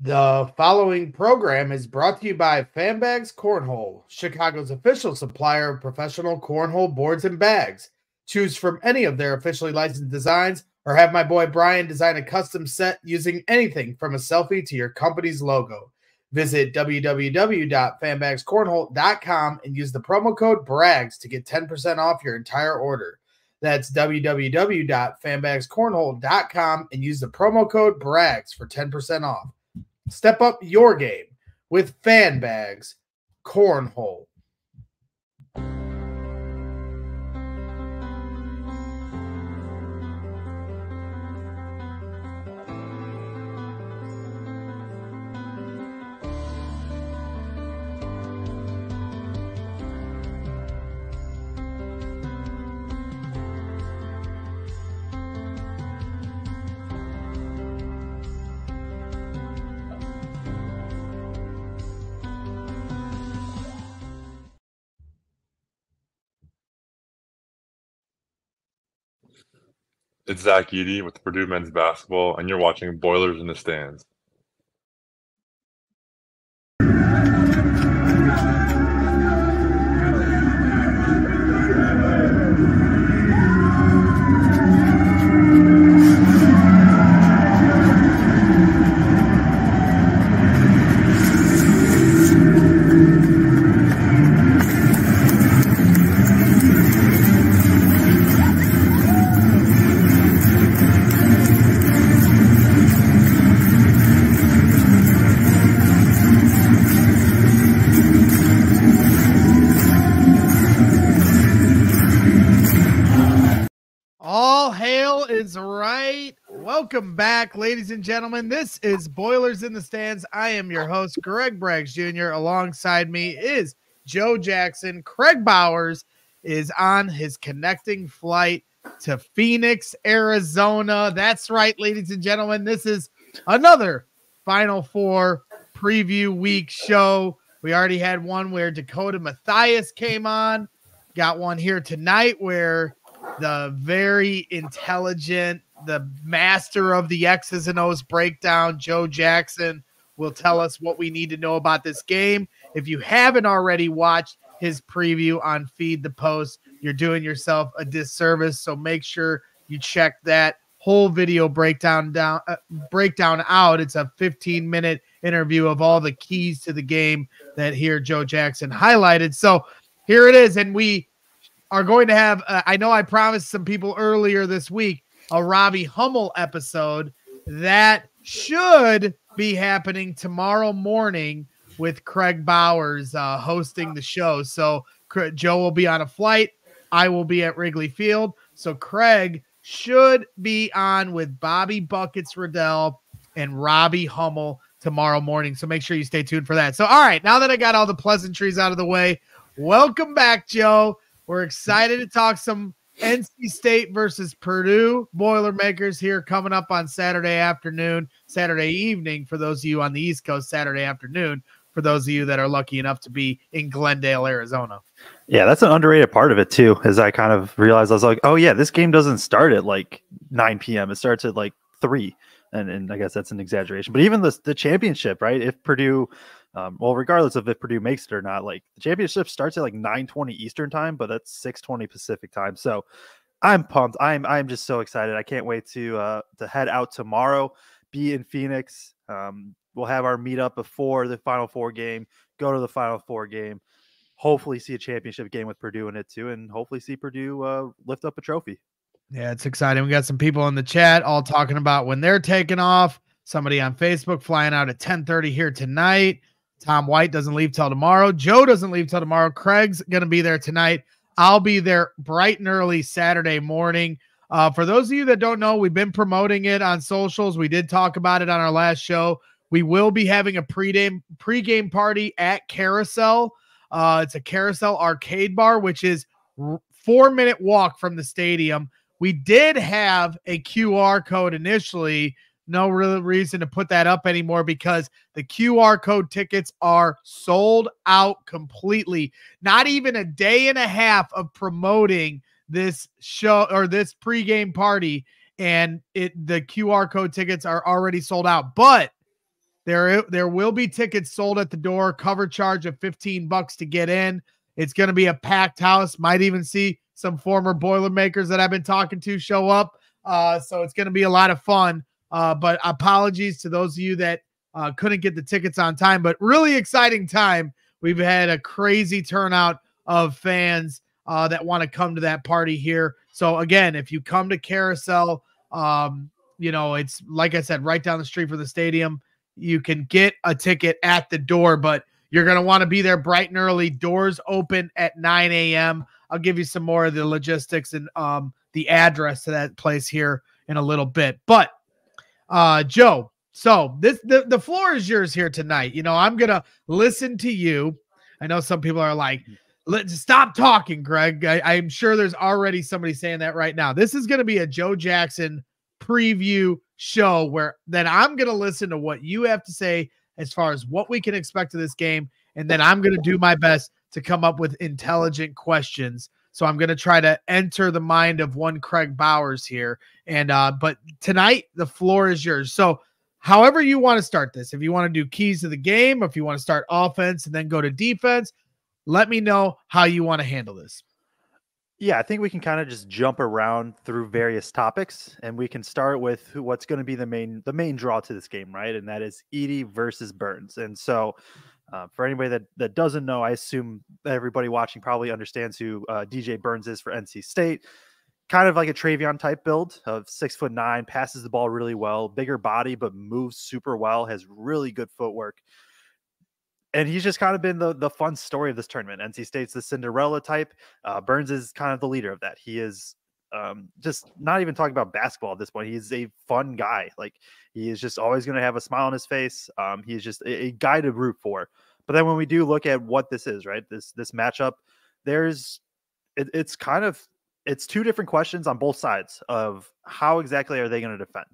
The following program is brought to you by Fanbags Cornhole, Chicago's official supplier of professional cornhole boards and bags. Choose from any of their officially licensed designs or have my boy Brian design a custom set using anything from a selfie to your company's logo. Visit www.fanbagscornhole.com and use the promo code BRAGS to get 10% off your entire order. That's www.fanbagscornhole.com and use the promo code BRAGS for 10% off. Step up your game with fan bags, cornhole. It's Zach Edey with Purdue men's basketball, and you're watching Boilers in the Stands. Back, ladies and gentlemen. This is Boilers in the Stands. I am your host, Greg Braggs Jr. Alongside me is Joe Jackson. Kraig Bowers is on his connecting flight to Phoenix, Arizona. That's right, ladies and gentlemen. This is another Final Four preview week show. We already had one where Dakota Mathias came on. Got one here tonight where the very intelligent, the master of the X's and O's breakdown, Joe Jackson, will tell us what we need to know about this game. If you haven't already watched his preview on Feed the Post, you're doing yourself a disservice. So make sure you check that whole video breakdown down uh, breakdown out. It's a 15 minute interview of all the keys to the game that here Joe Jackson highlighted. So here it is, and we are going to have. Uh, I know I promised some people earlier this week a Robbie Hummel episode that should be happening tomorrow morning with Kraig Bowers uh, hosting the show. So Joe will be on a flight. I will be at Wrigley Field. So Kraig should be on with Bobby Buckets Riddell and Robbie Hummel tomorrow morning. So make sure you stay tuned for that. So, all right, now that I got all the pleasantries out of the way, welcome back, Joe. We're excited to talk some NC State versus Purdue Boilermakers here coming up on Saturday afternoon, Saturday evening for those of you on the East Coast, Saturday afternoon for those of you that are lucky enough to be in Glendale, Arizona. Yeah, that's an underrated part of it too. As I kind of realized, I was like, oh yeah, this game doesn't start at like 9 p.m. It starts at like three, and and I guess that's an exaggeration. But even the the championship, right? If Purdue, um, well, regardless of if Purdue makes it or not, like the championship starts at like 9:20 Eastern time, but that's 6:20 Pacific time. So I'm pumped. I'm I'm just so excited. I can't wait to uh to head out tomorrow, be in Phoenix. Um, we'll have our meetup before the Final Four game. Go to the Final Four game hopefully see a championship game with Purdue in it too, and hopefully see Purdue uh, lift up a trophy. Yeah, it's exciting. We got some people in the chat all talking about when they're taking off. Somebody on Facebook flying out at 10:30 here tonight. Tom White doesn't leave till tomorrow. Joe doesn't leave till tomorrow. Kraig's going to be there tonight. I'll be there bright and early Saturday morning. Uh, for those of you that don't know, we've been promoting it on socials. We did talk about it on our last show. We will be having a pregame pregame party at Carousel. Uh, it's a Carousel arcade bar, which is four minute walk from the stadium. We did have a QR code initially. No real reason to put that up anymore because the QR code tickets are sold out completely. Not even a day and a half of promoting this show or this pregame party, and it the QR code tickets are already sold out. But There, there will be tickets sold at the door, cover charge of 15 bucks to get in. It's going to be a packed house. Might even see some former Boilermakers that I've been talking to show up. Uh, so it's going to be a lot of fun. Uh, but apologies to those of you that uh, couldn't get the tickets on time, but really exciting time. We've had a crazy turnout of fans uh, that want to come to that party here. So again, if you come to Carousel, um, you know it's like I said, right down the street from the stadium. You can get a ticket at the door, but you're going to want to be there bright and early. Doors open at 9 a.m. I'll give you some more of the logistics and um, the address to that place here in a little bit. But uh, Joe, so this the, the floor is yours here tonight. You know, I'm gonna listen to you. I know some people are like, let's stop talking, Greg. I, am sure there's already somebody saying that right now. This is gonna be a Joe Jackson preview show where then I'm gonna listen to what you have to say as far as what we can expect of this game, and then I'm gonna do my best to come up with intelligent questions. So I'm going to try to enter the mind of one Kraig Bowers here. And uh but tonight the floor is yours. So however you want to start this, if you want to do keys to the game, if you want to start offense and then go to defense, let me know how you want to handle this. Yeah, I think we can kind of just jump around through various topics, and we can start with what's going to be the main the main draw to this game, right? And that is Edey versus Burns. And so, uh, for anybody that that doesn't know, I assume everybody watching probably understands who uh, DJ Burns is for NC State kind of like a Trevion type build of six foot nine, passes the ball really well, bigger body, but moves super well, has really good footwork. And he's just kind of been the, the fun story of this tournament. NC State's the Cinderella type. Uh, Burns is kind of the leader of that. He is um, just not even talking about basketball at this point. He's a fun guy. Like he is just always going to have a smile on his face. Um, he's just a, a guy to root for. But then when we do look at what this is, right? This this matchup, there's it, it's kind of it's two different questions on both sides of how exactly are they going to defend.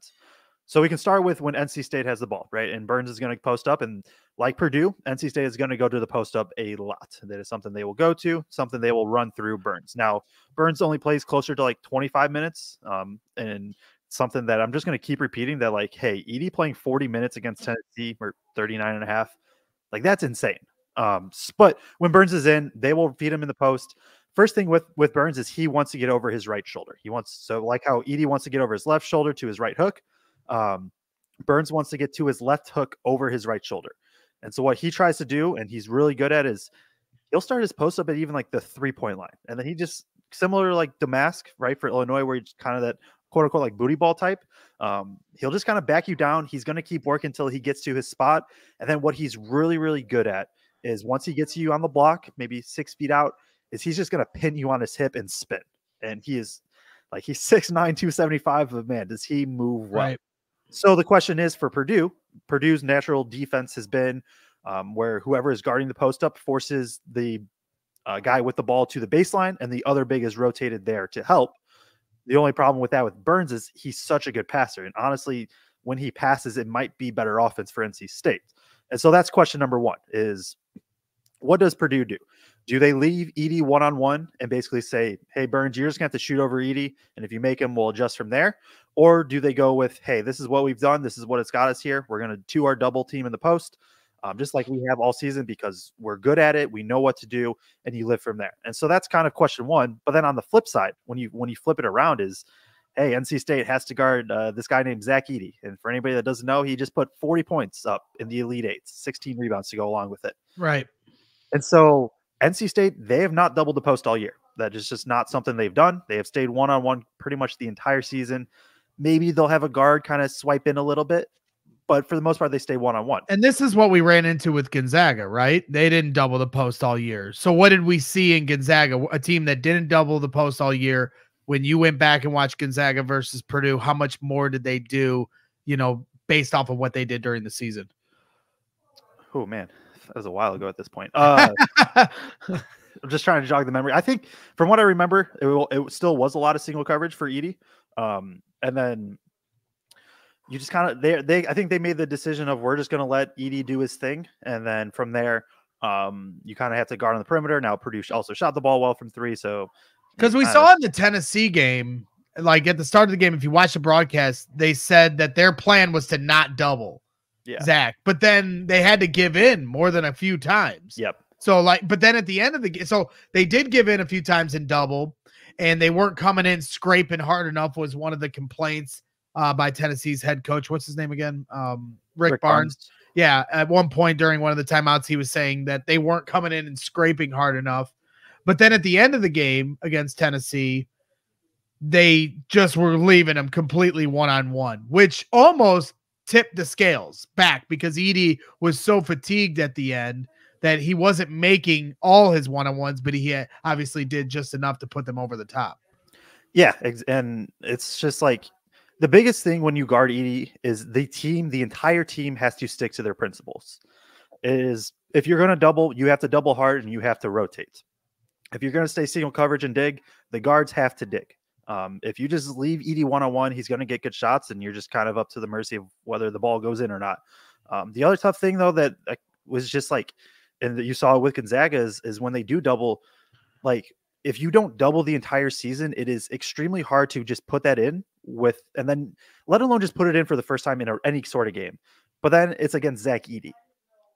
So we can start with when NC State has the ball, right? And Burns is going to post up, and like Purdue, NC State is going to go to the post up a lot. That is something they will go to, something they will run through Burns. Now, Burns only plays closer to like 25 minutes, um, and something that I'm just going to keep repeating that, like, hey, Edey playing 40 minutes against Tennessee or 39 and a half, like that's insane. Um, but when Burns is in, they will feed him in the post first thing with with Burns is he wants to get over his right shoulder. He wants so like how Edey wants to get over his left shoulder to his right hook. Um, Burns wants to get to his left hook over his right shoulder. And so what he tries to do, and he's really good at, is he'll start his post up at even like the three point line, and then he just similar to like Damask, right for Illinois, where he's kind of that quote unquote like booty ball type. Um, he'll just kind of back you down. He's going to keep working until he gets to his spot, and then what he's really really good at is once he gets you on the block, maybe six feet out, is he's just going to pin you on his hip and spin. And he is like he's 6'9, 275, but man, does he move well? Right. So the question is for Purdue, Purdue's natural defense has been um, where whoever is guarding the post up forces the uh, guy with the ball to the baseline, and the other big is rotated there to help. The only problem with that with Burns is he's such a good passer. And honestly, when he passes, it might be better offense for NC State. And so that's question number one is what does Purdue do? Do they leave Edey one on one and basically say, hey, Burns, you're just going to have to shoot over Edey. And if you make him, we'll adjust from there? Or do they go with, hey, this is what we've done. This is what it's got us here. We're going to two our double team in the post, um, just like we have all season because we're good at it. We know what to do. And you live from there. And so that's kind of question one. But then on the flip side, when you when you flip it around, is hey, NC State has to guard uh, this guy named Zach Edey. And for anybody that doesn't know, he just put 40 points up in the Elite Eight, 16 rebounds to go along with it. Right. And so NC State, they have not doubled the post all year. That is just not something they've done. They have stayed one on one pretty much the entire season. Maybe they'll have a guard kind of swipe in a little bit, but for the most part, they stay one on one. And this is what we ran into with Gonzaga, right? They didn't double the post all year. So, what did we see in Gonzaga? A team that didn't double the post all year. When you went back and watched Gonzaga versus Purdue, how much more did they do, you know, based off of what they did during the season? Oh, man that was a while ago at this point. Uh, I'm just trying to jog the memory. I think from what I remember, it, it still was a lot of single coverage for Edey. Um, and then you just kind of they they I think they made the decision of we're just going to let Edey do his thing, and then from there, um, you kind of have to guard on the perimeter. Now Purdue also shot the ball well from three, so because we saw in the Tennessee game, like at the start of the game, if you watch the broadcast, they said that their plan was to not double Yeah. Zach, but then they had to give in more than a few times. Yep. So like, but then at the end of the game, so they did give in a few times in double, and they weren't coming in scraping hard enough. Was one of the complaints uh, by Tennessee's head coach. What's his name again? Um, Rick, Barnes. Yeah, at one point during one of the timeouts, he was saying that they weren't coming in and scraping hard enough. But then at the end of the game against Tennessee, they just were leaving him completely one on one, which almost tipped the scales back because Edey was so fatigued at the end that he wasn't making all his one on ones, but he uh, obviously did just enough to put them over the top. Yeah, and it's just like the biggest thing when you guard Edey is the team, the entire team has to stick to their principles. It is if you're going to double, you have to double hard and you have to rotate. If you're going to stay single coverage and dig, the guards have to dig. Um, if you just leave Edey one on one, he's going to get good shots, and you're just kind of up to the mercy of whether the ball goes in or not. Um, the other tough thing, though, that was just like, and that you saw with Gonzaga is, is when they do double, like if you don't double the entire season, it is extremely hard to just put that in with, and then let alone just put it in for the first time in a, any sort of game. But then it's against Zach Edey,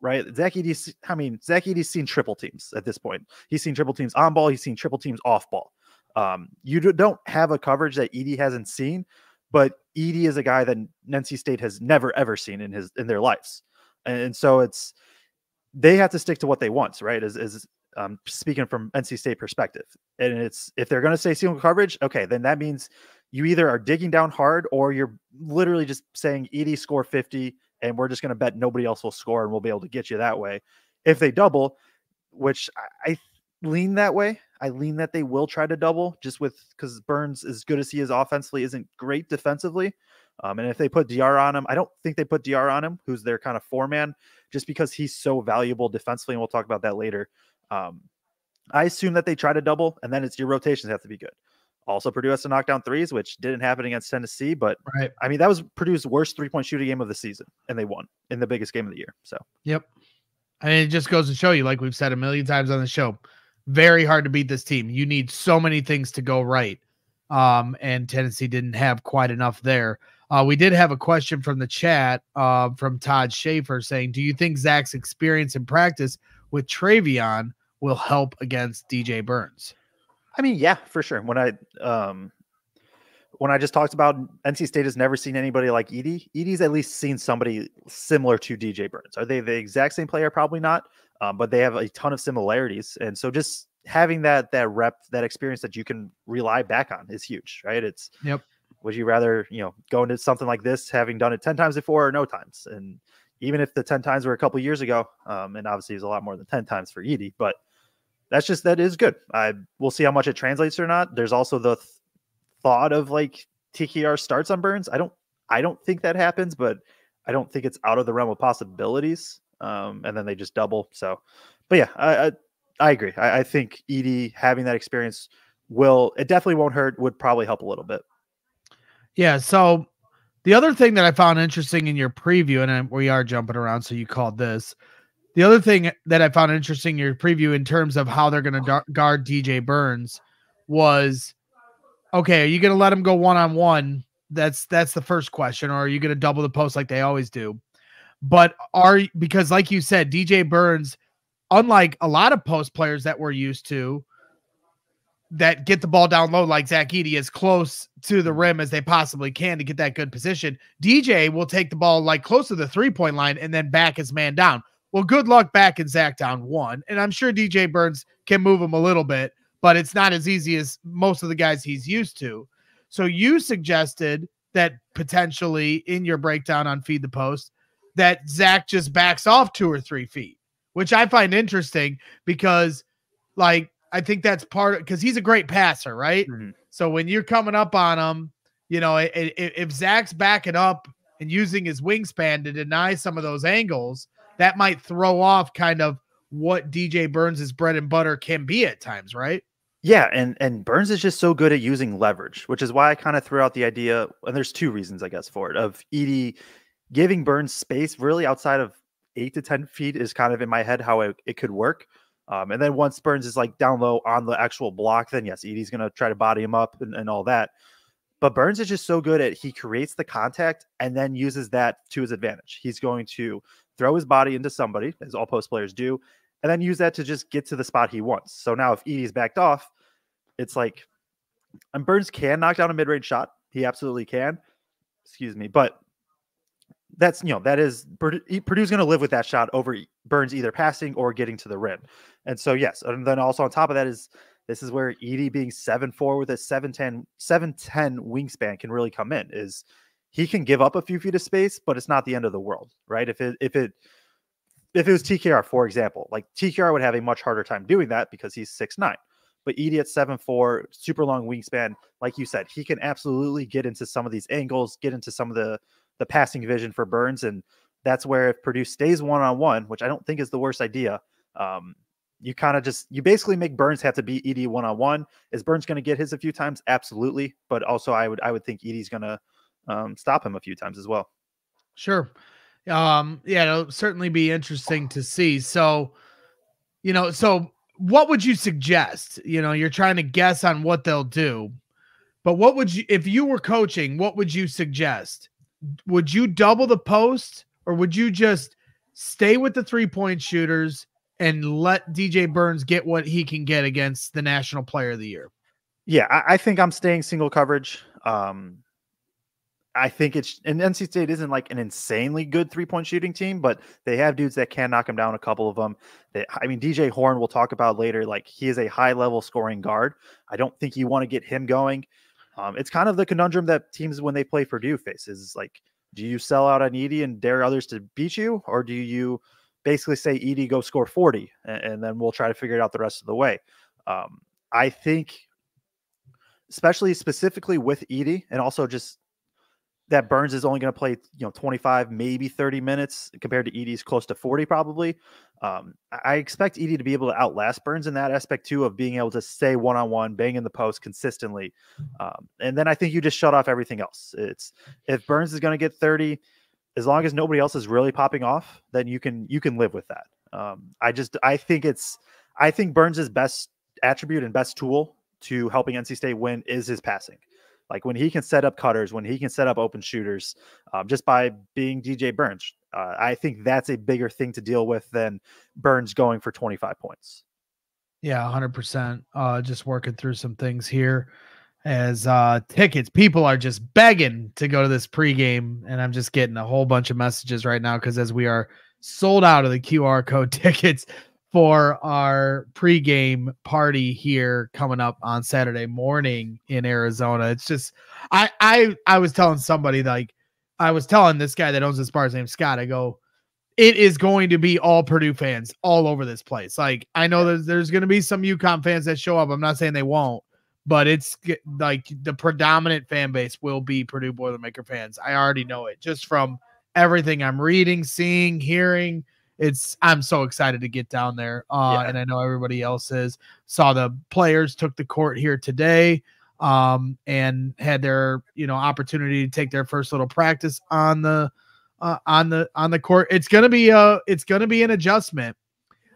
right? Zach Edey, I mean, Zach Edey's seen triple teams at this point. He's seen triple teams on ball. He's seen triple teams off ball. Um, you don't have a coverage that Edey hasn't seen, but Edey is a guy that NC State has never ever seen in his in their lives, and so it's they have to stick to what they want, right? Is is um, speaking from NC State perspective, and it's if they're going to say single coverage, okay, then that means you either are digging down hard or you're literally just saying Edey score 50 and we're just going to bet nobody else will score and we'll be able to get you that way. If they double, which I lean that way. I lean that they will try to double just with because Burns, as good as he is offensively, isn't great defensively. Um, and if they put DR on him, I don't think they put DR on him, who's their kind of four man, just because he's so valuable defensively. And we'll talk about that later. Um, I assume that they try to double, and then it's your rotations have to be good. Also, Purdue has to knock down threes, which didn't happen against Tennessee. But right. I mean, that was Purdue's worst three point shooting game of the season, and they won in the biggest game of the year. So, yep. I mean, it just goes to show you, like we've said a million times on the show, very hard to beat this team. You need so many things to go right. Um, and Tennessee didn't have quite enough there. Uh, we did have a question from the chat uh, from Todd Schaefer saying, Do you think Zach's experience and practice with Trevion will help against DJ Burns? I mean, yeah, for sure. When I um when I just talked about NC State has never seen anybody like Edey, Edey's at least seen somebody similar to DJ Burns. Are they the exact same player? Probably not um, but they have a ton of similarities. And so just having that that rep, that experience that you can rely back on is huge, right? It's yep. Would you rather you know go into something like this having done it ten times before or no times? And even if the ten times were a couple years ago, um, and obviously it's a lot more than ten times for Edey, but that's just that is good. I we'll see how much it translates or not. There's also the th- thought of like TKR starts on Burns. I don't I don't think that happens, but I don't think it's out of the realm of possibilities um, and then they just double. So, but yeah, I I, I agree. I, I, think Edey having that experience will it definitely won't hurt. Would probably help a little bit. Yeah. So the other thing that I found interesting in your preview, and we are jumping around, so you called this. The other thing that I found interesting in your preview in terms of how they're going to guard DJ Burns was okay, are you going to let him go one on one? That's that's the first question, or are you going to double the post like they always do? But are because, like you said, DJ Burns, unlike a lot of post players that we're used to, that get the ball down low like Zach Edey as close to the rim as they possibly can to get that good position. DJ will take the ball like close to the three point line and then back his man down. Well, good luck backing Zach down one. And I'm sure DJ Burns can move him a little bit, but it's not as easy as most of the guys he's used to. So you suggested that potentially in your breakdown on Feed the Post that Zach just backs off two or three feet, which I find interesting because, like, I think that's part of because he's a great passer, right? Mm-hmm. So when you're coming up on him, you know, if, if Zach's backing up and using his wingspan to deny some of those angles, that might throw off kind of what DJ Burns' bread and butter can be at times, right? Yeah, and and Burns is just so good at using leverage, which is why I kind of threw out the idea. And there's two reasons, I guess, for it of Edey giving Burns space really outside of eight to 10 feet is kind of in my head how it, it could work. Um, and then once Burns is like down low on the actual block, then yes, Edey's going to try to body him up and, and all that. But Burns is just so good at he creates the contact and then uses that to his advantage. He's going to throw his body into somebody, as all post players do, and then use that to just get to the spot he wants. So now if Edey's backed off, it's like and Burns can knock down a mid-range shot. He absolutely can. Excuse me, but that's you know that is Purdue's going to live with that shot over Burns either passing or getting to the rim, and so yes, and then also on top of that is this is where Edey being seven four with a 7'10, 7'10 wingspan can really come in. Is he can give up a few feet of space, but it's not the end of the world, right? If it if it if it was TKR, for example, like TKR would have a much harder time doing that because he's six nine. But Edey at seven four, super long wingspan, like you said, he can absolutely get into some of these angles, get into some of the the passing vision for Burns, and that's where if Purdue stays one on one, which I don't think is the worst idea, um, you kind of just you basically make Burns have to beat Edey one on one. Is Burns going to get his a few times? Absolutely, but also I would I would think Edey's going to um, stop him a few times as well. Sure. Um, yeah, it'll certainly be interesting to see. So, you know, so what would you suggest? You know, you're trying to guess on what they'll do, but what would you, if you were coaching, what would you suggest? Would you double the post or would you just stay with the three point shooters and let DJ Burns get what he can get against the national player of the year? Yeah, I, I think I'm staying single coverage. Um, I think it's and NC State isn't like an insanely good three point shooting team, but they have dudes that can knock them down. A couple of them. I mean, DJ Horne we'll talk about later. Like he is a high level scoring guard. I don't think you want to get him going. Um, it's kind of the conundrum that teams when they play Purdue faces. Like, do you sell out on Edey and dare others to beat you, or do you basically say Edey go score forty and, and then we'll try to figure it out the rest of the way? Um, I think, especially specifically with Edey, and also just that Burns is only going to play, you know, 25, maybe 30 minutes compared to Edey's close to 40, probably. Um, I expect Edey to be able to outlast Burns in that aspect too, of being able to stay one on one, bang in the post consistently. Um, and then I think you just shut off everything else. It's if Burns is going to get 30, as long as nobody else is really popping off, then you can you can live with that. Um, I just I think it's I think Burns' best attribute and best tool to helping NC State win is his passing. Like when he can set up cutters, when he can set up open shooters, um, just by being DJ Burns, uh, I think that's a bigger thing to deal with than Burns going for 25 points. Yeah, 100%. Uh, just working through some things here as uh, tickets. People are just begging to go to this pregame, and I'm just getting a whole bunch of messages right now because as we are sold out of the QR code tickets, for our pregame party here coming up on Saturday morning in Arizona. It's just I I I was telling somebody like I was telling this guy that owns this bar, his name's Scott. I go, it is going to be all Purdue fans all over this place. Like I know there's there's going to be some UConn fans that show up. I'm not saying they won't, but it's like the predominant fan base will be Purdue Boilermaker fans. I already mm-hmm. know it just from everything I'm reading, seeing, hearing it's I'm so excited to get down there. Uh, yeah. and I know everybody else is. Saw the players took the court here today um, and had their you know opportunity to take their first little practice on the uh, on the on the court. It's gonna be a it's gonna be an adjustment.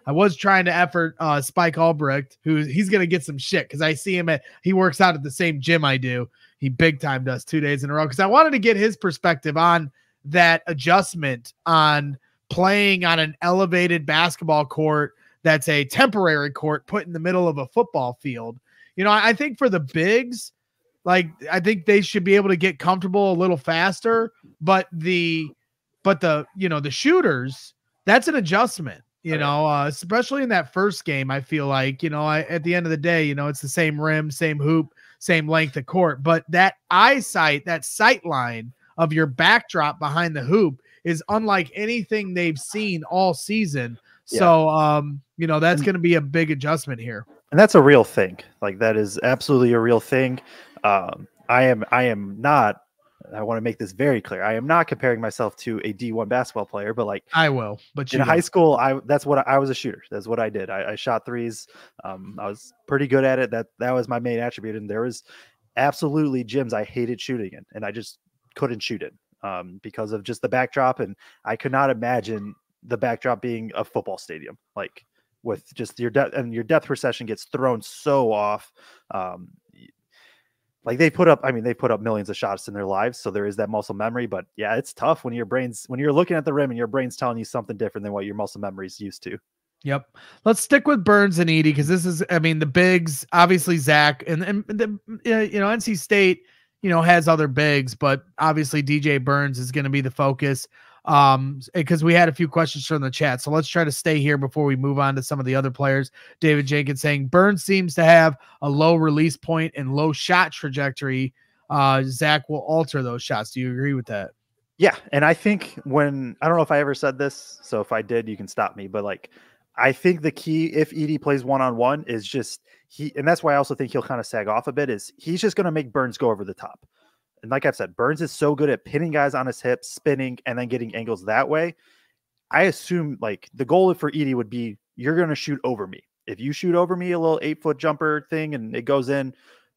I was trying to effort uh, Spike Albrecht, who he's gonna get some shit because I see him at he works out at the same gym I do. He big time does two days in a row because I wanted to get his perspective on that adjustment on playing on an elevated basketball court that's a temporary court put in the middle of a football field. You know, I think for the bigs, like I think they should be able to get comfortable a little faster, but the but the you know the shooters, that's an adjustment. You know, uh, especially in that first game, I feel like you know, I, at the end of the day, you know, it's the same rim, same hoop, same length of court, but that eyesight, that sight line of your backdrop behind the hoop is unlike anything they've seen all season. Yeah. So, um, you know, that's going to be a big adjustment here. And that's a real thing. Like that is absolutely a real thing. Um, I am, I am not, I want to make this very clear. I am not comparing myself to a D1 basketball player, but like I will, but in high school, I, that's what I, I, was a shooter. That's what I did. I, I shot threes. Um, I was pretty good at it. That, that was my main attribute. And there was absolutely gyms I hated shooting in and I just couldn't shoot it um, because of just the backdrop. And I could not imagine the backdrop being a football stadium, like with just your death and your death perception gets thrown so off. Um, like they put up. I mean, they put up millions of shots in their lives, so there is that muscle memory. But yeah, it's tough when your brains when you're looking at the rim and your brain's telling you something different than what your muscle memory is used to. Yep. Let's stick with Burns and Edey because this is, I mean, the bigs, obviously Zach and, and the, you know, NC State, you know, has other bigs, but obviously DJ Burns is going to be the focus. Um because we had a few questions from the chat so let's try to stay here before we move on to some of the other players. David jenkins saying burns seems to have a low release point and low shot trajectory. Uh zach will alter those shots. Do you agree with that? Yeah and i think when i don't know if i ever said this so if i did you can stop me but like i think the key if Edey plays one-on-one is just he and that's why i also think he'll kind of sag off a bit is he's just going to make burns go over the top and like I've said, Burns is so good at pinning guys on his hips, spinning, and then getting angles that way. I assume like the goal for Edey would be you're going to shoot over me. If you shoot over me a little eight foot jumper thing and it goes in,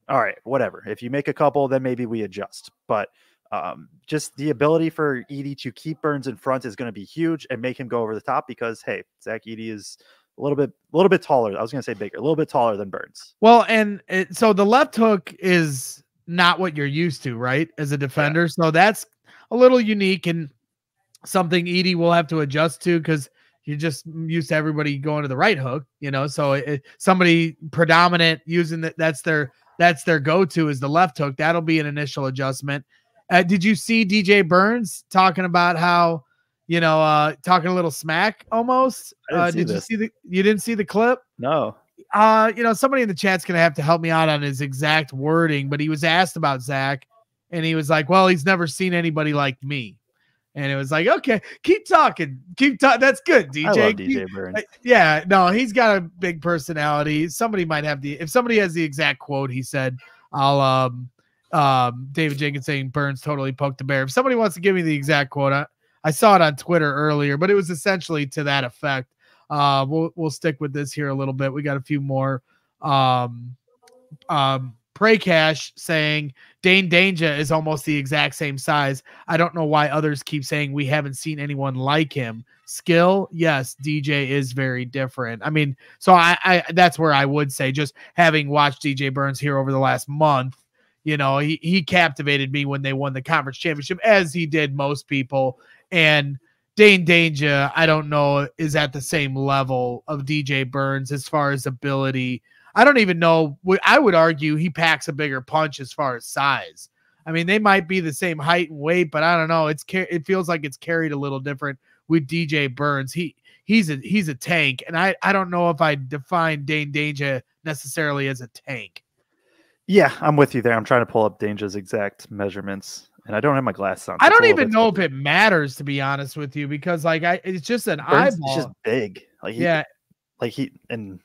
all right, whatever. If you make a couple, then maybe we adjust. But um, just the ability for Edey to keep Burns in front is going to be huge and make him go over the top because hey, Zach Edey is a little bit a little bit taller. I was going to say bigger, a little bit taller than Burns. Well, and it, so the left hook is not what you're used to, right? As a defender. Yeah. So that's a little unique and something Edey will have to adjust to because you're just used to everybody going to the right hook, you know. So it, somebody predominant using that that's their that's their go-to is the left hook. That'll be an initial adjustment. Uh, did you see DJ Burns talking about how you know uh talking a little smack almost? Uh, did this. you see the you didn't see the clip? No uh, you know, somebody in the chat's gonna have to help me out on his exact wording, but he was asked about Zach, and he was like, "Well, he's never seen anybody like me." And it was like, okay, keep talking, keep talking. That's good, DJ. DJ Burns. Yeah, no, he's got a big personality. Somebody might have the if somebody has the exact quote he said, I'll um um David Jenkins saying Burns totally poked the bear. If somebody wants to give me the exact quote, I, I saw it on Twitter earlier, but it was essentially to that effect. Uh, we'll we'll stick with this here a little bit. We got a few more. Um, um, saying Dain Dainja is almost the exact same size. I don't know why others keep saying we haven't seen anyone like him. Skill, yes, DJ is very different. I mean, so I, I that's where I would say just having watched DJ Burns here over the last month, you know, he he captivated me when they won the conference championship, as he did most people. And Dain Dainja, I don't know, is at the same level of DJ Burns as far as ability. I don't even know. I would argue he packs a bigger punch as far as size. I mean, they might be the same height and weight, but I don't know. It's it feels like it's carried a little different with DJ Burns. He he's a he's a tank, and I I don't know if I define Dain Dainja necessarily as a tank. Yeah, I'm with you there. I'm trying to pull up Dainja's exact measurements and I don't have my glasses on. I don't even know if it matters to be honest with you because like I it's just an Burns eyeball. just big. Like he, yeah, like he and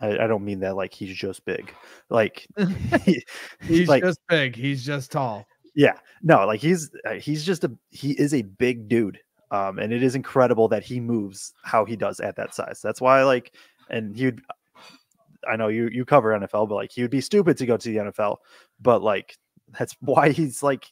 I, I, don't mean that like he's just big. Like he, he's like, just big. He's just tall. Yeah, no, like he's uh, he's just a he is a big dude. Um, and it is incredible that he moves how he does at that size. That's why like, and he would. I know you you cover NFL, but like he would be stupid to go to the NFL. But like that's why he's like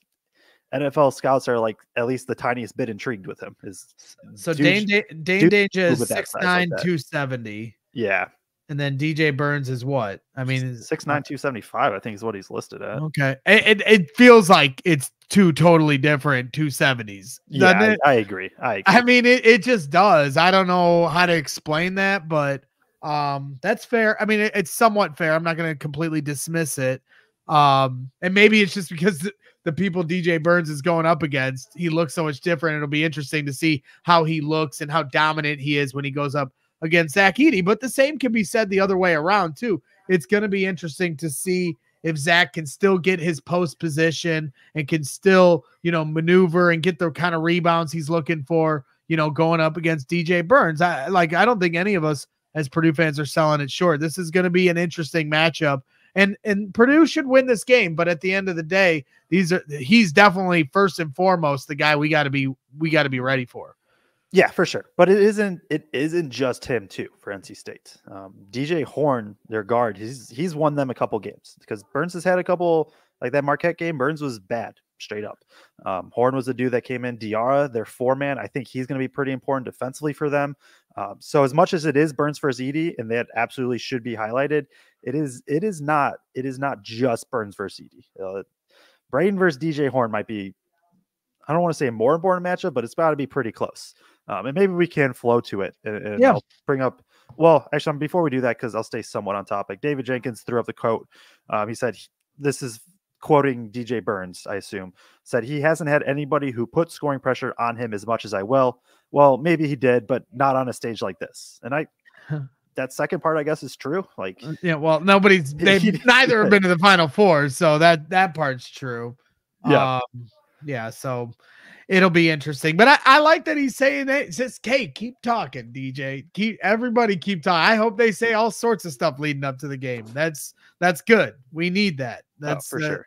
NFL scouts are like at least the tiniest bit intrigued with him. Is so Dain Dain Dainja is 6'9", like 270. Yeah. And then DJ Burns is what? I mean, six nine uh, two seventy five. I think is what he's listed at. Okay. It, it, it feels like it's two totally different 270s. Yeah, I, I, agree. I agree. I mean, it, it just does. I don't know how to explain that, but um, that's fair. I mean, it, it's somewhat fair. I'm not going to completely dismiss it. Um, and maybe it's just because the people DJ Burns is going up against, he looks so much different. It'll be interesting to see how he looks and how dominant he is when he goes up against Zach Edey. But the same can be said the other way around, too. It's going to be interesting to see if Zach can still get his post position and can still, you know, maneuver and get the kind of rebounds he's looking for, you know, going up against DJ Burns. I like I don't think any of us as Purdue fans are selling it short. This is going to be an interesting matchup and and Purdue should win this game. But at the end of the day, these are he's definitely first and foremost the guy we got to be we got to be ready for. Yeah, for sure. But it isn't it isn't just him too for NC State. Um, DJ Horne, their guard, he's he's won them a couple games because Burns has had a couple like that Marquette game. Burns was bad straight up. Um, Horne was the dude that came in. Diarra, their four man, I think he's going to be pretty important defensively for them. Um, so as much as it is Burns versus Edey, and that absolutely should be highlighted, it is it is not it is not just Burns versus Edey. Uh, Braden versus DJ Horne might be I don't want to say a more important matchup, but it's about to be pretty close. Um, and maybe we can flow to it. And, and Yeah. I'll bring up. Well, actually, before we do that, because I'll stay somewhat on topic. David Jenkins threw up the quote. Um, he said, "This is quoting DJ Burns, I assume." Said he hasn't had anybody who put scoring pressure on him as much as I will. Well, maybe he did, but not on a stage like this. And I, that second part, I guess, is true. Like, Yeah, well, nobody's they He- neither have been to the final four, so that that part's true. Yeah. Um, yeah, so it'll be interesting. But I, I like that he's saying that he says, Hey, keep talking, DJ. Keep everybody keep talking. I hope they say all sorts of stuff leading up to the game. That's that's good. We need that. oh, That's for uh, sure.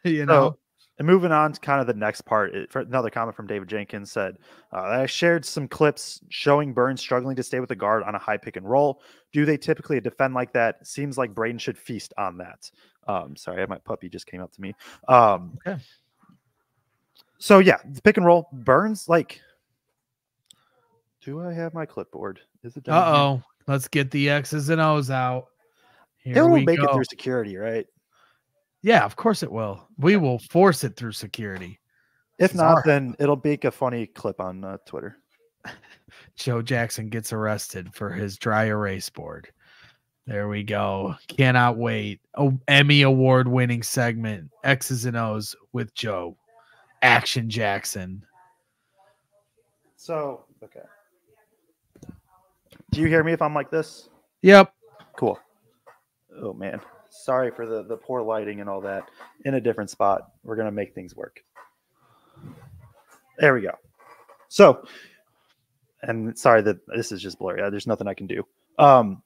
you So, know. And moving on to kind of the next part, it, for another comment from David Jenkins said, uh, I shared some clips showing Burns struggling to stay with the guard on a high pick and roll. Do they typically defend like that? Seems like Braden should feast on that. Um, sorry, my puppy just came up to me. Um, Okay. So yeah, the pick and roll Burns like. Do I have my clipboard? Is it? Uh oh. Let's get the X's and O's out. Here It will we make it through security, right? Yeah, of course it will. We will force it through security. If not, our- then it'll be a funny clip on uh, Twitter. Joe Jackson gets arrested for his dry erase board. There we go. Cannot wait. Oh, Emmy award winning segment X's and O's with Joe. Action Jackson. So okay. Do you hear me if I'm like this? Yep. Cool. Oh man, sorry for the the poor lighting and all that. In a different spot, we're gonna make things work. There we go. So, and sorry that this is just blurry. Uh, There's nothing I can do. Um,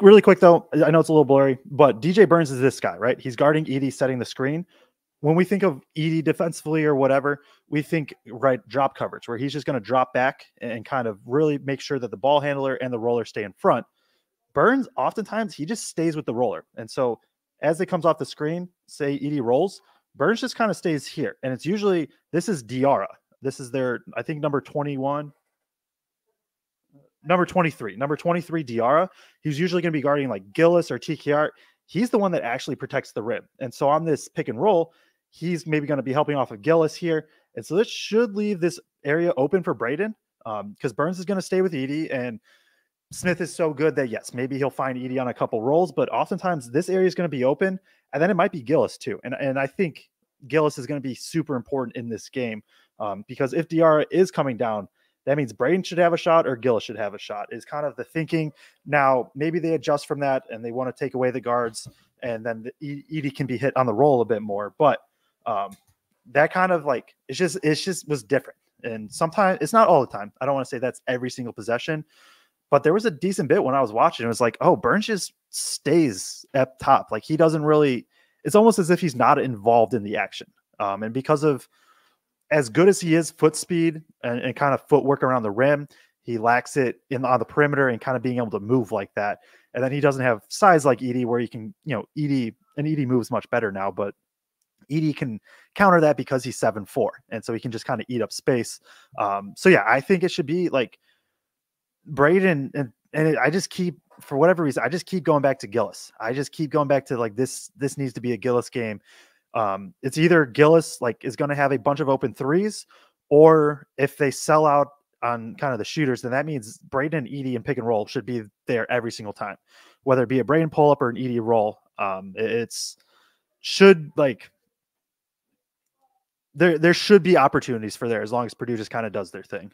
really quick though, I know it's a little blurry, but DJ Burns is this guy, right? He's guarding Edey, setting the screen. When we think of Edey defensively or whatever, we think right drop coverage, where he's just going to drop back and kind of really make sure that the ball handler and the roller stay in front. Burns, oftentimes, he just stays with the roller. And so as it comes off the screen, say Edey rolls, Burns just kind of stays here. And it's usually, this is Diarra. This is their, I think, number 21. Number 23. Number 23, Diarra. He's usually going to be guarding like Gillis or TKR. He's the one that actually protects the rim. And so on this pick and roll, he's maybe going to be helping off of Gillis here. And so this should leave this area open for Braden because um, Burns is going to stay with Edie. And Smith is so good that yes, maybe he'll find Edey on a couple rolls, but oftentimes this area is going to be open, and then it might be Gillis too. And and I think Gillis is going to be super important in this game um, because if Diarra is coming down, that means Braden should have a shot or Gillis should have a shot. Is kind of the thinking. Now maybe they adjust from that and they want to take away the guards, and then the, Edey can be hit on the roll a bit more. But um, that kind of like it's just it's just was different. And sometimes it's not all the time. I don't want to say that's every single possession, but there was a decent bit when I was watching. It was like, oh, Burns just stays at top. Like he doesn't really. It's almost as if he's not involved in the action. Um, and because of as good as he is, foot speed and, and kind of footwork around the rim, he lacks it in on the perimeter and kind of being able to move like that. And then he doesn't have size like Edey, where you can, you know, Edey and Edey moves much better now, but Edey can counter that because he's seven four, and so he can just kind of eat up space. Um, so yeah, I think it should be like Braden and and it, I just keep for whatever reason I just keep going back to Gillis. I just keep going back to like this. This needs to be a Gillis game. Um, it's either Gillis like is going to have a bunch of open threes, or if they sell out on kind of the shooters, then that means Braden and Edey and pick and roll should be there every single time, whether it be a Braden pull up or an Edey roll. Um, it- it's should like there there should be opportunities for there as long as Purdue just kind of does their thing.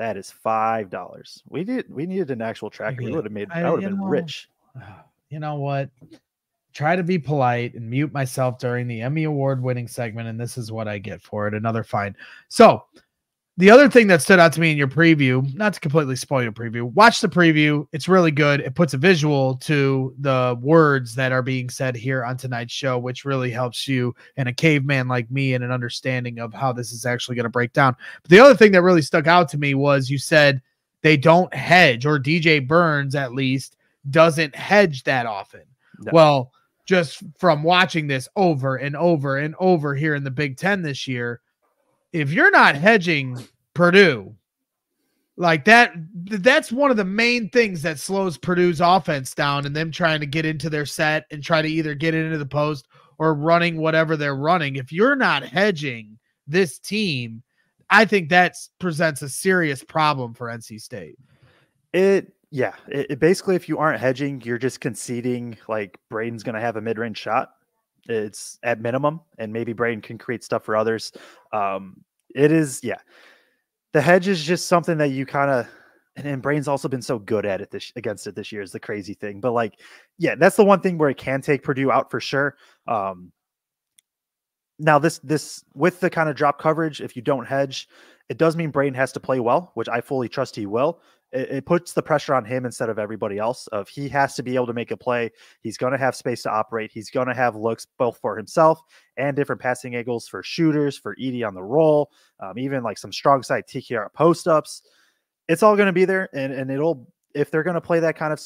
That is five dollars. We did we needed an actual tracker. We would have made I- I would have been know, rich. Ah, you know what? Try to be polite and mute myself during the Emmy award winning segment, and this is what I get for it. Another fine. So, the other thing that stood out to me in your preview, not to completely spoil your preview, watch the preview. It's really good. It puts a visual to the words that are being said here on tonight's show, which really helps you and a caveman like me in an understanding of how this is actually going to break down. But the other thing that really stuck out to me was you said they don't hedge, or DJ Burns at least doesn't hedge that often. No. Well, just from watching this over and over and over here in the Big Ten this year. If you're not hedging Purdue, like that, that's one of the main things that slows Purdue's offense down and them trying to get into their set and try to either get into the post or running whatever they're running. If you're not hedging this team, I think that presents a serious problem for NC State. It yeah, it, it basically if you aren't hedging, you're just conceding like Braden's going to have a mid-range shot. It's at minimum, and maybe Braden can create stuff for others. Um, it is yeah, the hedge is just something that you kind of and, and Braden's also been so good at it this against it this year is the crazy thing. But like, yeah, that's the one thing where it can take Purdue out for sure. Um, now this this with the kind of drop coverage, if you don't hedge, it does mean Braden has to play well, which I fully trust he will. It, it puts the pressure on him instead of everybody else. Of he has to be able to make a play. He's going to have space to operate. He's going to have looks both for himself and different passing angles for shooters, for Edey on the roll, um, even like some strong side TKR post ups. It's all going to be there, and and it'll if they're going to play that kind of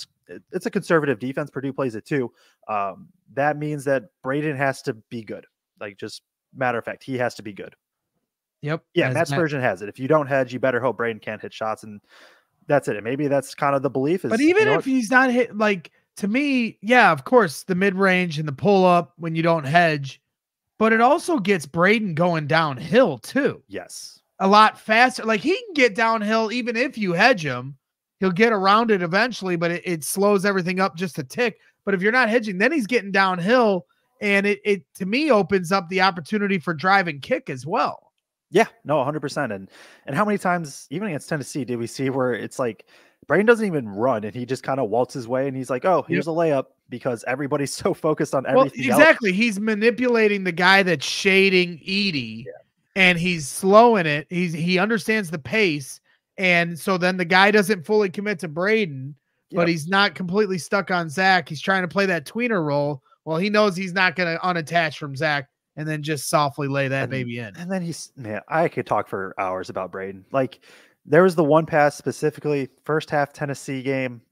it's a conservative defense. Purdue plays it too. Um, that means that Braden has to be good. Like just matter of fact, he has to be good. Yep. Yeah, Matt Spurgeon has it. If you don't hedge, you better hope Braden can't hit shots, and that's it. And maybe that's kind of the belief. Is, but even you know if what? he's not hit, like to me, yeah, of course, the mid range and the pull up when you don't hedge, but it also gets Braden going downhill too. yes, A lot faster. Like he can get downhill even if you hedge him. He'll get around it eventually, but it, it slows everything up just a tick. But if you're not hedging, then he's getting downhill, and it it to me opens up the opportunity for drive and kick as well. Yeah, no, hundred percent. And and how many times, even against Tennessee, did we see where it's like Braden doesn't even run and he just kind of waltzes his way and he's like, oh, here's a layup because everybody's so focused on Well, everything. else. exactly. He's manipulating the guy that's shading Edey, and he's slowing it. He's he understands the pace, and so then the guy doesn't fully commit to Braden, but Yep. he's not completely stuck on Zach. He's trying to play that tweener role. Well, he knows he's not going to unattach from Zach, and then just softly lay that And- baby in. And then he's man, I could talk for hours about Braden. Like there was the one pass specifically, first half Tennessee game.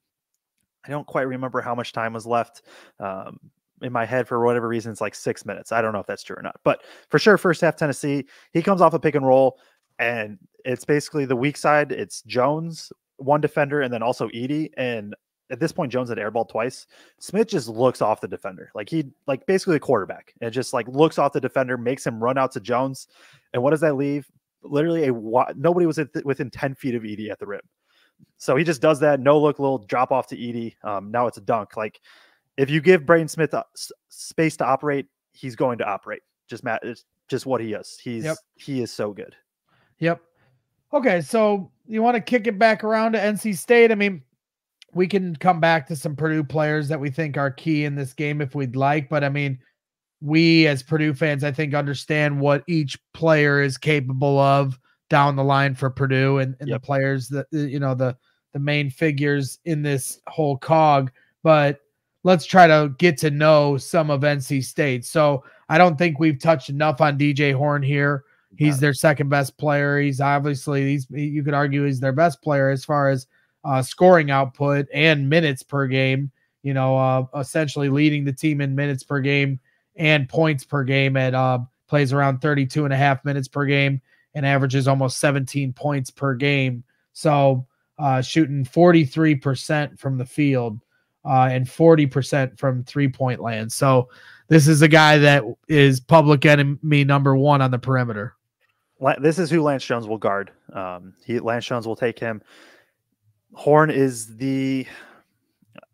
I don't quite remember how much time was left. Um, in my head, for whatever reason, it's like six minutes. I don't know if that's true or not, but for sure, first half Tennessee, he comes off a pick and roll, and it's basically the weak side. It's Jones, one defender, and then also Edey. And at this point, Jones had airball twice. Smith just looks off the defender, like he, like basically a quarterback, and just like looks off the defender, makes him run out to Jones. And what does that leave? Literally a nobody was within ten feet of Edey at the rim. So he just does that no look, little drop off to Edey. Um, now it's a dunk. Like if you give Braden Smith uh, s- space to operate, he's going to operate. Just Matt, it's just what he is. He's Yep. he is so good. Yep. Okay, so you want to kick it back around to NC State? I mean, we can come back to some Purdue players that we think are key in this game if we'd like, but I mean, we as Purdue fans, I think, understand what each player is capable of down the line for Purdue and, and Yep. the players that uh, you know the the main figures in this whole cog. But let's try to get to know some of NC State. So I don't think we've touched enough on DJ Horne here. He's Yeah. their second best player. He's obviously he's you could argue he's their best player as far as uh, scoring output and minutes per game. You know, uh, essentially leading the team in minutes per game and points per game at uh, plays around 32 and a half minutes per game and averages almost 17 points per game. So uh, shooting 43% from the field uh, and 40% from three point land. So this is a guy that is public enemy number one on the perimeter. This is who Lance Jones will guard. Um, he Lance Jones will take him. Horne is the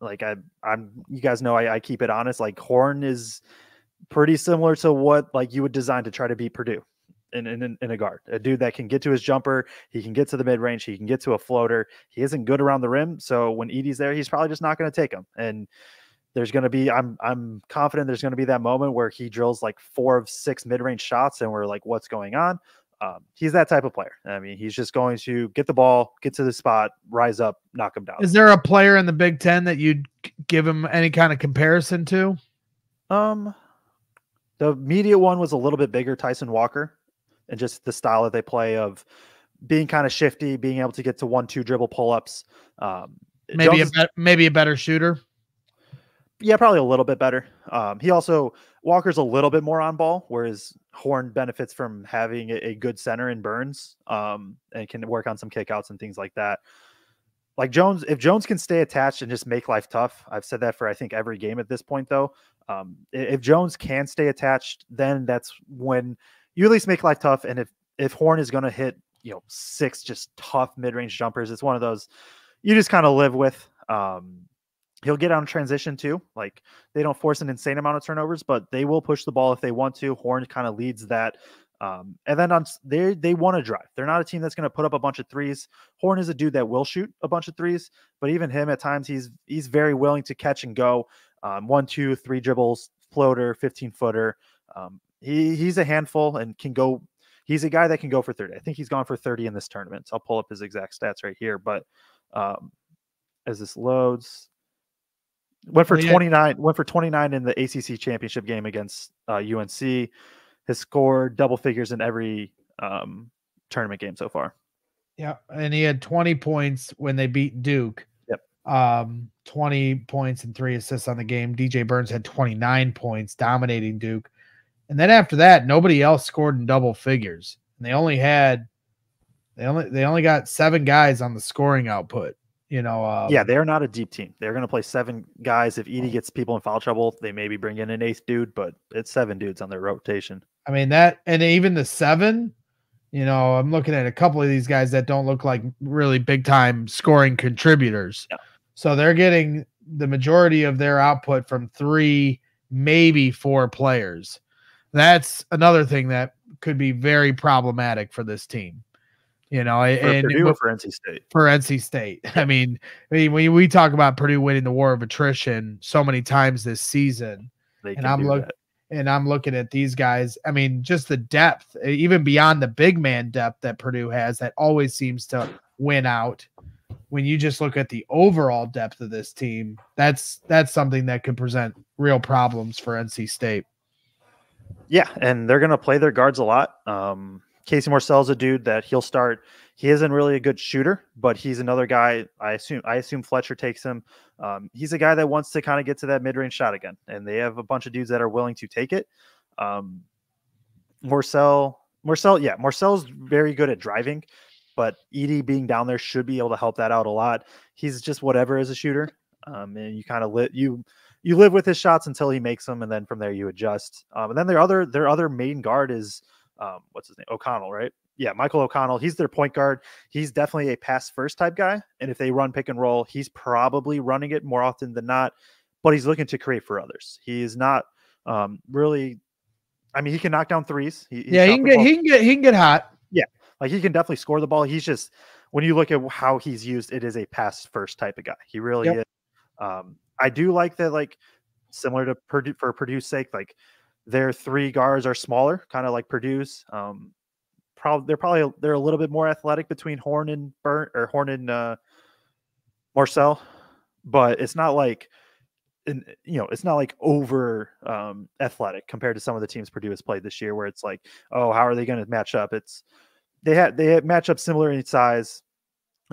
like I I'm you guys know I, I keep it honest. Like Horne is pretty similar to what like you would design to try to beat Purdue in, in in a guard. A dude that can get to his jumper, he can get to the mid range, he can get to a floater. He isn't good around the rim, so when Edey's there, he's probably just not going to take him. And there's going to be I'm I'm confident there's going to be that moment where he drills like four of six mid range shots, and we're like, what's going on? Um, he's that type of player. I mean, he's just going to get the ball, get to the spot, rise up, knock him down. Is there a player in the Big Ten that you'd give him any kind of comparison to? Um, the media one was a little bit bigger, Tyson Walker, and just the style that they play of being kind of shifty, being able to get to one, two dribble pull ups. Um, Maybe Jones a bet maybe a better shooter. Yeah, probably a little bit better. Um, he also Walker's a little bit more on ball, whereas Horne benefits from having a, good center in Burns um, and can work on some kickouts and things like that. Like Jones, if Jones can stay attached and just make life tough, I've said that for I think every game at this point. Though, um, if Jones can stay attached, then that's when you at least make life tough. And if if Horne is going to hit, you know, six just tough mid range jumpers, it's one of those you just kind of live with. Um, he'll get on transition too. Like they don't force an insane amount of turnovers, but they will push the ball if they want to. Horne kind of leads that. Um, and then on they they want to drive. They're not a team that's going to put up a bunch of threes. Horne is a dude that will shoot a bunch of threes, but even him at times he's he's very willing to catch and go. Um, one, two, three dribbles, floater, fifteen footer. Um, he he's a handful and can go. He's a guy that can go for thirty. I think he's gone for thirty in this tournament. I'll pull up his exact stats right here. But um, as this loads, Went for oh, yeah. 29. Went for 29 in the ACC championship game against uh, UNC. Has scored double figures in every um, tournament game so far. Yeah, and he had 20 points when they beat Duke. Yep. Um, 20 points and three assists on the game. DJ Burns had 29 points, dominating Duke. And then after that, nobody else scored in double figures. And they only had they only they only got seven guys on the scoring output. You know, um, yeah, they're not a deep team. They're going to play seven guys. If Edey gets people in foul trouble, they maybe bring in an eighth dude, but it's seven dudes on their rotation. I mean that, and even the seven. You know, I'm looking at a couple of these guys that don't look like really big time scoring contributors. Yeah. So they're getting the majority of their output from three, maybe four players. That's another thing that could be very problematic for this team. You know, for and Purdue for NC State. For NC State. I mean, I mean, when we talk about Purdue winning the war of attrition so many times this season, and I'm looking and I'm looking at these guys. I mean, just the depth, even beyond the big man depth that Purdue has, that always seems to win out. When you just look at the overall depth of this team, that's that's something that could present real problems for NC State. Yeah, and they're going to play their guards a lot. Um, Casey Morsell's a dude that he'll start. He isn't really a good shooter, but he's another guy. I assume I assume Fletcher takes him. Um, he's a guy that wants to kind of get to that mid range shot again, and they have a bunch of dudes that are willing to take it. Um, Morsell, Morsell, yeah, Morsell's very good at driving, but Edey being down there should be able to help that out a lot. He's just whatever as a shooter, um, and you kind of lit you you live with his shots until he makes them, and then from there you adjust. Um, and then their other their other main guard is um, what's his name? O'Connell, right? Yeah, Michael O'Connell. He's their point guard. He's definitely a pass first type guy. And if they run pick and roll, he's probably running it more often than not, but he's looking to create for others. He is not um, really, I mean, he can knock down threes. He, yeah, he can get, he can get, he can get hot. Yeah. Like he can definitely score the ball. He's just, when you look at how he's used, it is a pass first type of guy. He really yep. is. Um, I do like that, like similar to Purdue for Purdue's sake, like their three guards are smaller, kind of like Purdue's. Um, probably they're probably they're a little bit more athletic between Horne and Burn or Horne and uh, Morsell, but it's not like, in, you know, it's not like over um, athletic compared to some of the teams Purdue has played this year, where it's like, oh, how are they going to match up? It's they had they match up similar in size,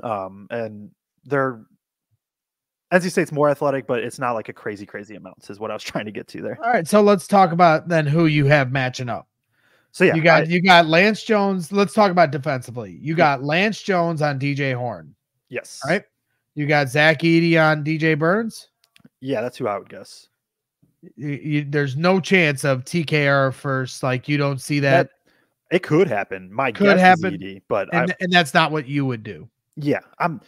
um, and they're NC it's more athletic, but it's not like a crazy, crazy amount, is what I was trying to get to there. All right. So let's talk about then who you have matching up. So yeah, you got I, you got Lance Jones. Let's talk about defensively. You got yeah. Lance Jones on DJ Horne. Yes. All right. You got Zach Edey on DJ Burns. Yeah, that's who I would guess. You, you, there's no chance of TKR first. Like you don't see that. that it could happen. My could happen, Edey, but and, and that's not what you would do. Yeah, I'm.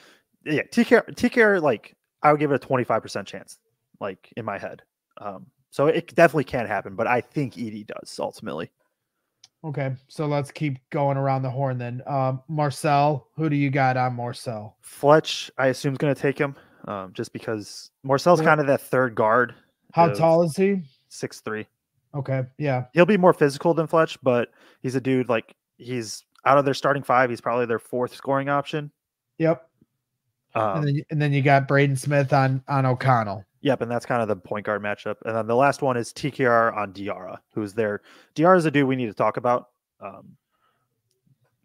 Yeah, TKR. TKR like I would give it a 25% chance, like in my head. Um, so it definitely can happen, but I think Edey does ultimately. Okay, so let's keep going around the horn then. Um, Morsell, who do you got on Morsell? Fletch, I assume is going to take him, um, just because Morsell's kind of that third guard. How tall is he? Six three. Okay, yeah, he'll be more physical than Fletch, but he's a dude like he's out of their starting five. He's probably their fourth scoring option. Yep. Um, and, then, and then you got Braden Smith on on O'Connell. Yep, and that's kind of the point guard matchup. And then the last one is TKR on Diarra, who's there. Diarra is a dude we need to talk about. Um,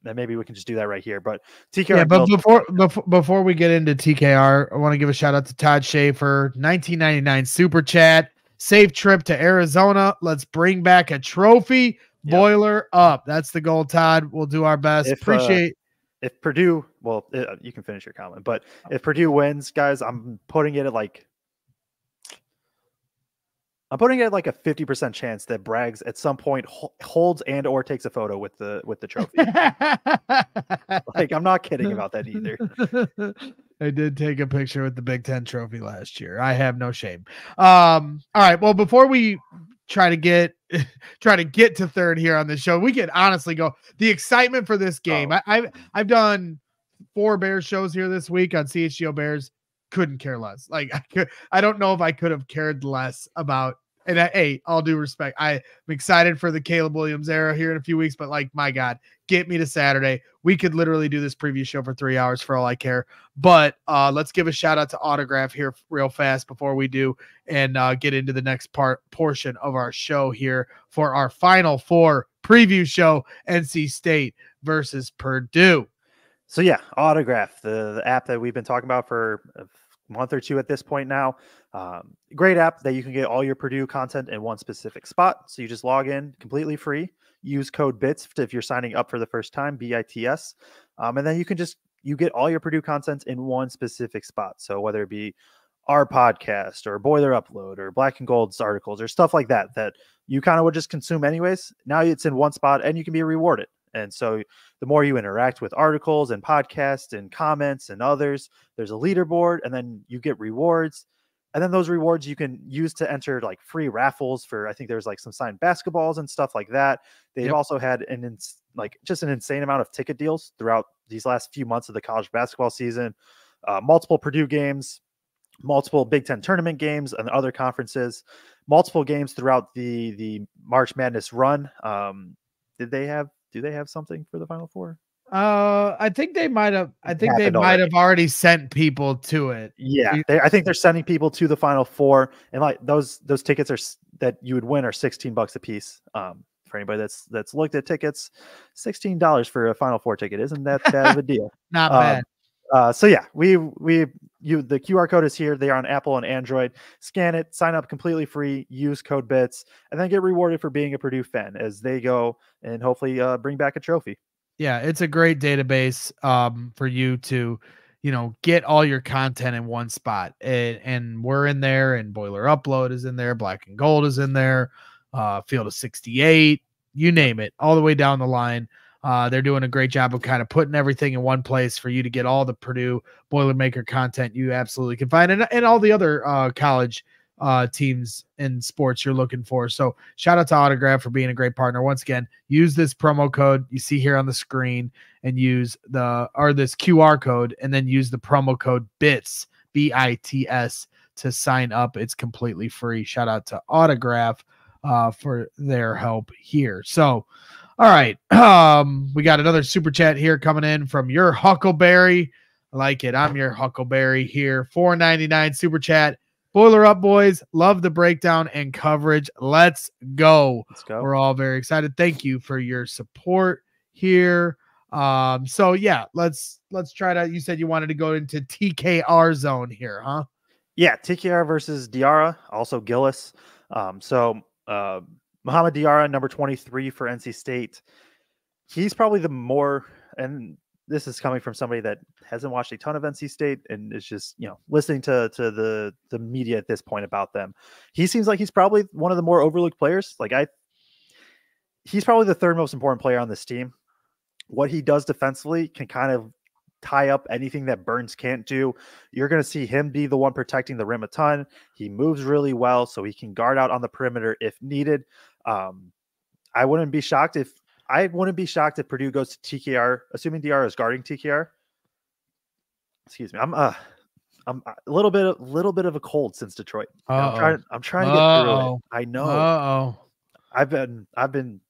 and maybe we can just do that right here. But TKR, Yeah, but before before before we get into TKR, I want to give a shout out to Todd Schaefer, 1999 super chat. Safe trip to Arizona. Let's bring back a trophy. Yep. Boiler up. That's the goal, Todd. We'll do our best. If, uh, Appreciate. If Purdue, well, uh, you can finish your comment, but if Purdue wins, guys, I'm putting it at like. I'm putting it at like a 50% chance that Braggs at some point holds and or takes a photo with the with the trophy. like I'm not kidding about that either. I did take a picture with the Big Ten trophy last year. I have no shame. Um, all right. Well, before we try to get try to get to third here on the show, we can honestly go the excitement for this game. Oh. I, I've I've done four Bears shows here this week on CHGO Bears. Couldn't care less. Like I could, I don't know if I could have cared less about. And I, hey, all due respect, I'm excited for the Caleb Williams era here in a few weeks. But like, my God, get me to Saturday. We could literally do this preview show for three hours for all I care. But uh, let's give a shout out to Autograph here real fast before we do and uh, get into the next part portion of our show here for our final four preview show NC State versus Purdue. So yeah, Autograph, the, the app that we've been talking about for a month or two at this point now. Um, great app that you can get all your Purdue content in one specific spot. So you just log in completely free. Use code BITS if you're signing up for the first time, B I T S, um, and then you can just you get all your Purdue content in one specific spot. So whether it be our podcast or Boiler Upload or Black and Gold's articles or stuff like that that you kind of would just consume anyways, now it's in one spot and you can be rewarded. And so the more you interact with articles and podcasts and comments and others, there's a leaderboard and then you get rewards. And then those rewards you can use to enter like free raffles for I think there's like some signed basketballs and stuff like that. They've Yep. also had an ins- like just an insane amount of ticket deals throughout these last few months of the college basketball season. Uh, multiple Purdue games, multiple Big Ten tournament games and other conferences, multiple games throughout the the March Madness run. Um, did they have? Do they have something for the Final Four? Uh, I think they might have. I think they might already. have already sent people to it. Yeah, they, I think they're sending people to the Final Four, and like those those tickets are that you would win are sixteen bucks a piece. Um, for anybody that's that's looked at tickets, sixteen dollars for a Final Four ticket isn't that bad of a deal. Not Um, bad. Uh, so yeah, we we you the QR code is here. They are on Apple and Android. Scan it, sign up completely free, use code BITS, and then get rewarded for being a Purdue fan as they go and hopefully uh, bring back a trophy. Yeah, it's a great database um for you to, you know, get all your content in one spot. And, and we're in there, and Boiler Upload is in there, Black and Gold is in there, uh, Field of 68, you name it, all the way down the line. Uh, they're doing a great job of kind of putting everything in one place for you to get all the Purdue Boilermaker content you absolutely can find, and, and all the other uh, college uh, teams and sports you're looking for. So shout out to Autograph for being a great partner. Once again, use this promo code you see here on the screen and use the or this QR code and then use the promo code BITS B I T S to sign up. It's completely free. Shout out to Autograph uh, for their help here. So, all right, um, we got another super chat here coming in from your Huckleberry. I like it. I'm your Huckleberry here. 499 super chat. Boiler up, boys. Love the breakdown and coverage. Let's go. Let's go. We're all very excited. Thank you for your support here. Um, so yeah, let's let's try to. You said you wanted to go into TKR zone here, huh? Yeah, TKR versus Diarra, also Gillis. Um, so uh, Mohamed Diarra, number 23 for NC State. He's probably the more, and this is coming from somebody that hasn't watched a ton of NC State and is just, you know, listening to to the the media at this point about them. He seems like he's probably one of the more overlooked players. Like I he's probably the third most important player on this team. What he does defensively can kind of tie up anything that Burns can't do. You're going to see him be the one protecting the rim a ton. He moves really well, so he can guard out on the perimeter if needed. Um, I wouldn't be shocked if I wouldn't be shocked if Purdue goes to TKR, assuming DR is guarding TKR. Excuse me, I'm uh, I'm a little bit, a little bit of a cold since Detroit. I'm Uh-oh. trying, I'm trying to get through it. I know. Oh. I've been, I've been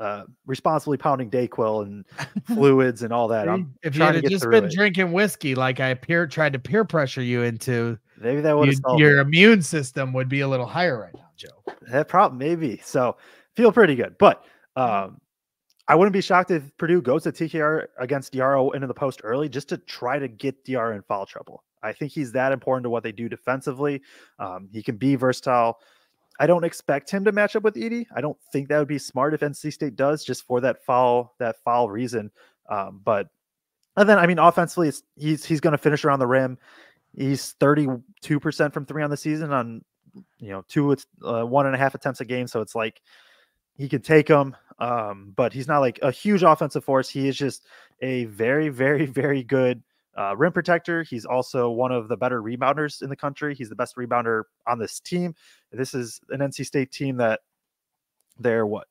uh, responsibly pounding Dayquil and fluids and all that. I'm If you had just been it. drinking whiskey, like I peer tried to peer pressure you into, Maybe that would you- have solved your immune system would be a little higher right now, Joe. That problem maybe. So feel pretty good. But Mm-hmm. um I wouldn't be shocked if Purdue goes to TKR against Diarra into the post early just to try to get Diarra in foul trouble. I think he's that important to what they do defensively. Um, he can be versatile. I don't expect him to match up with Edey. I don't think that would be smart if NC State does, just for that foul that foul reason. Um, but and then I mean, offensively, he's he's going to finish around the rim. He's thirty two percent from three on the season on you know two uh, one and a half attempts a game. So it's like he can take them, um, but he's not like a huge offensive force. He is just a very very very good uh, rim protector. He's also one of the better rebounders in the country. He's the best rebounder on this team. This is an NC State team that they're what?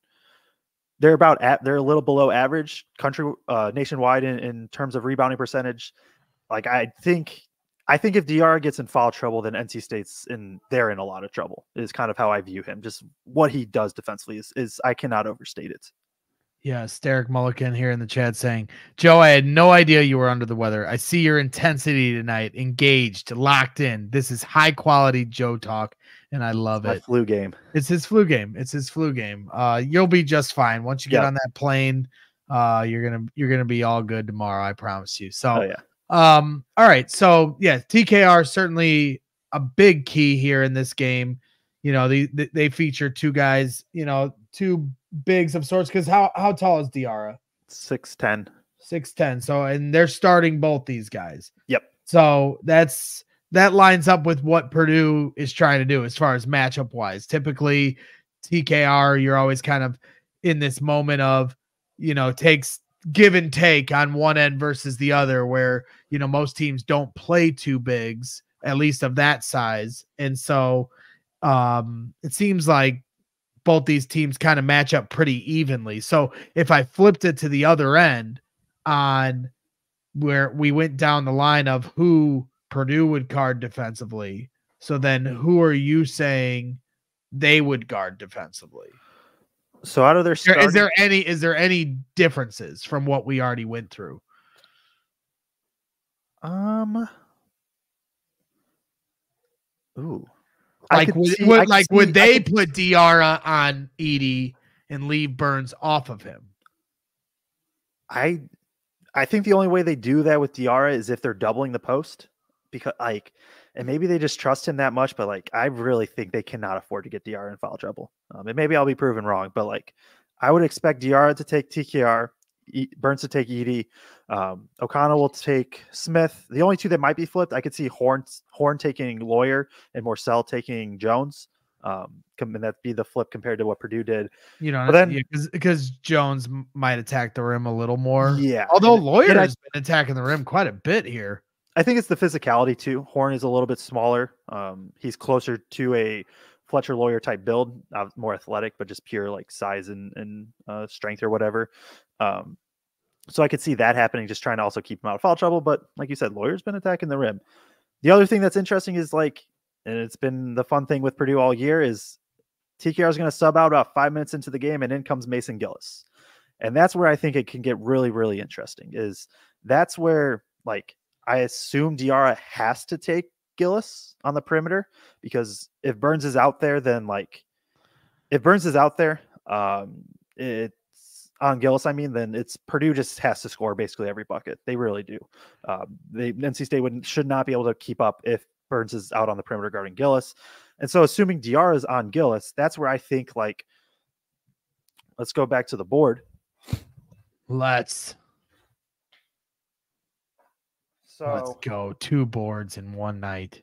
They're about at they're a little below average country uh, nationwide in, in terms of rebounding percentage. Like I think I think if DR gets in foul trouble, then NC State's in they're in a lot of trouble. Is kind of how I view him. Just what he does defensively is is I cannot overstate it. Yes, Derek Mulligan here in the chat saying, Joe, I had no idea you were under the weather. I see your intensity tonight, engaged, locked in. This is high quality Joe talk, and I love it's it. flu game. It's his flu game. It's his flu game. Uh, you'll be just fine once you get Yeah. on that plane. Uh, you're gonna you're gonna be all good tomorrow. I promise you. So, Oh yeah. Um, all right. So yeah, TKR certainly a big key here in this game. You know, they they, they feature two guys. You know, two bigs of sorts. Because how how tall is Diarra? Six ten. Six ten. So and they're starting both these guys. Yep. So that's that lines up with what Purdue is trying to do as far as matchup wise. Typically, TKR, you're always kind of in this moment of, you know, takes give and take on one end versus the other, where you know most teams don't play two bigs, at least of that size. And so um it seems like both these teams kind of match up pretty evenly. So if I flipped it to the other end on where we went down the line of who Purdue would guard defensively, so then who are you saying they would guard defensively? So out of their Is there- starting, Is there any is there any differences from what we already went through? um ooh. Like would, see- would- like see- would they could- put Diarra on Edey and leave Burns off of him? I I think the only way they do that with Diarra is if they're doubling the post because like and maybe they just trust him that much, but like I really think they cannot afford to get Diarra in foul trouble. Um, and maybe I'll be proven wrong, but like I would expect Diarra to take TKR, E- Burns to take Edey, um, O'Connell will take Smith. The only two that might be flipped, I could see Horne Horne taking Loyer and Morsell taking Jones. Um, and that'd be the flip compared to what Purdue did. You know, But then- because Jones might attack the rim a little more. Yeah, Although and- Loyer and I- has been attacking the rim quite a bit here. I think it's the physicality too. Horne is a little bit smaller. Um, he's closer to a Fletcher Loyer type build, uh, more athletic, but just pure like size and, and uh, strength or whatever. Um, so I could see that happening, just trying to also keep him out of foul trouble. But like you said, Loyer's been attacking the rim. The other thing that's interesting is like, and it's been the fun thing with Purdue all year is TKR is going to sub out about five minutes into the game, and in comes Mason Gillis, and that's where I think it can get really, really interesting. Is that's where like I assume Diarra has to take Gillis on the perimeter because if Burns is out there, then like if Burns is out there, um, it's on Gillis. I mean, then it's Purdue just has to score basically every bucket. They really do. Um, they NC State would should not be able to keep up if Burns is out on the perimeter guarding Gillis. And so, assuming Diarra is on Gillis, that's where I think like let's go back to the board. Let's So let's go. Two boards in one night.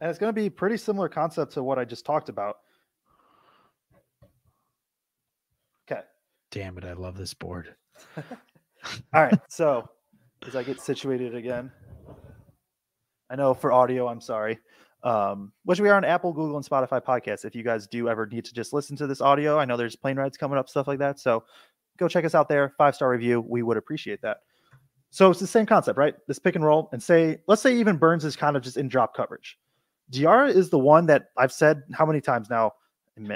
And it's going to be pretty similar concept to what I just talked about. Okay. Damn it, I love this board. All right. So as I get situated again, I know for audio, I'm sorry. Um, which we are on Apple, Google, and Spotify podcasts. If you guys do ever need to just listen to this audio, I know there's plane rides coming up, stuff like that. So go check us out there. Five star review. We would appreciate that. So it's the same concept, right? This pick and roll, and say, let's say even Burns is kind of just in drop coverage. Diarra is the one that I've said how many times now.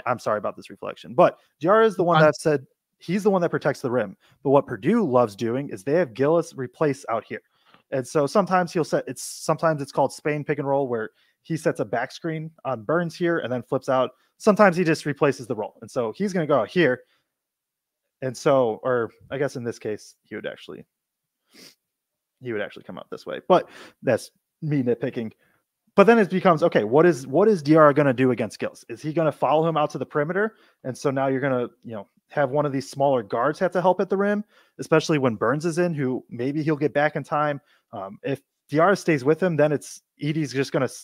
I'm sorry about this reflection, but Diarra is the one that I've said he's the one that protects the rim. But what Purdue loves doing is they have Gillis replace out here. And so sometimes he'll set it's sometimes it's called Spain pick and roll where he sets a back screen on Burns here and then flips out. Sometimes he just replaces the roll. And so he's going to go out here. and so, or I guess in this case, he would actually he would actually come out this way. But that's me nitpicking. But then it becomes okay. What is what is Dr. going to do against Gillis? Is he going to follow him out to the perimeter? And so now you're going to you know have one of these smaller guards have to help at the rim, especially when Burns is in, who maybe he'll get back in time. Um, if Dr. stays with him, then it's Edey's just going to.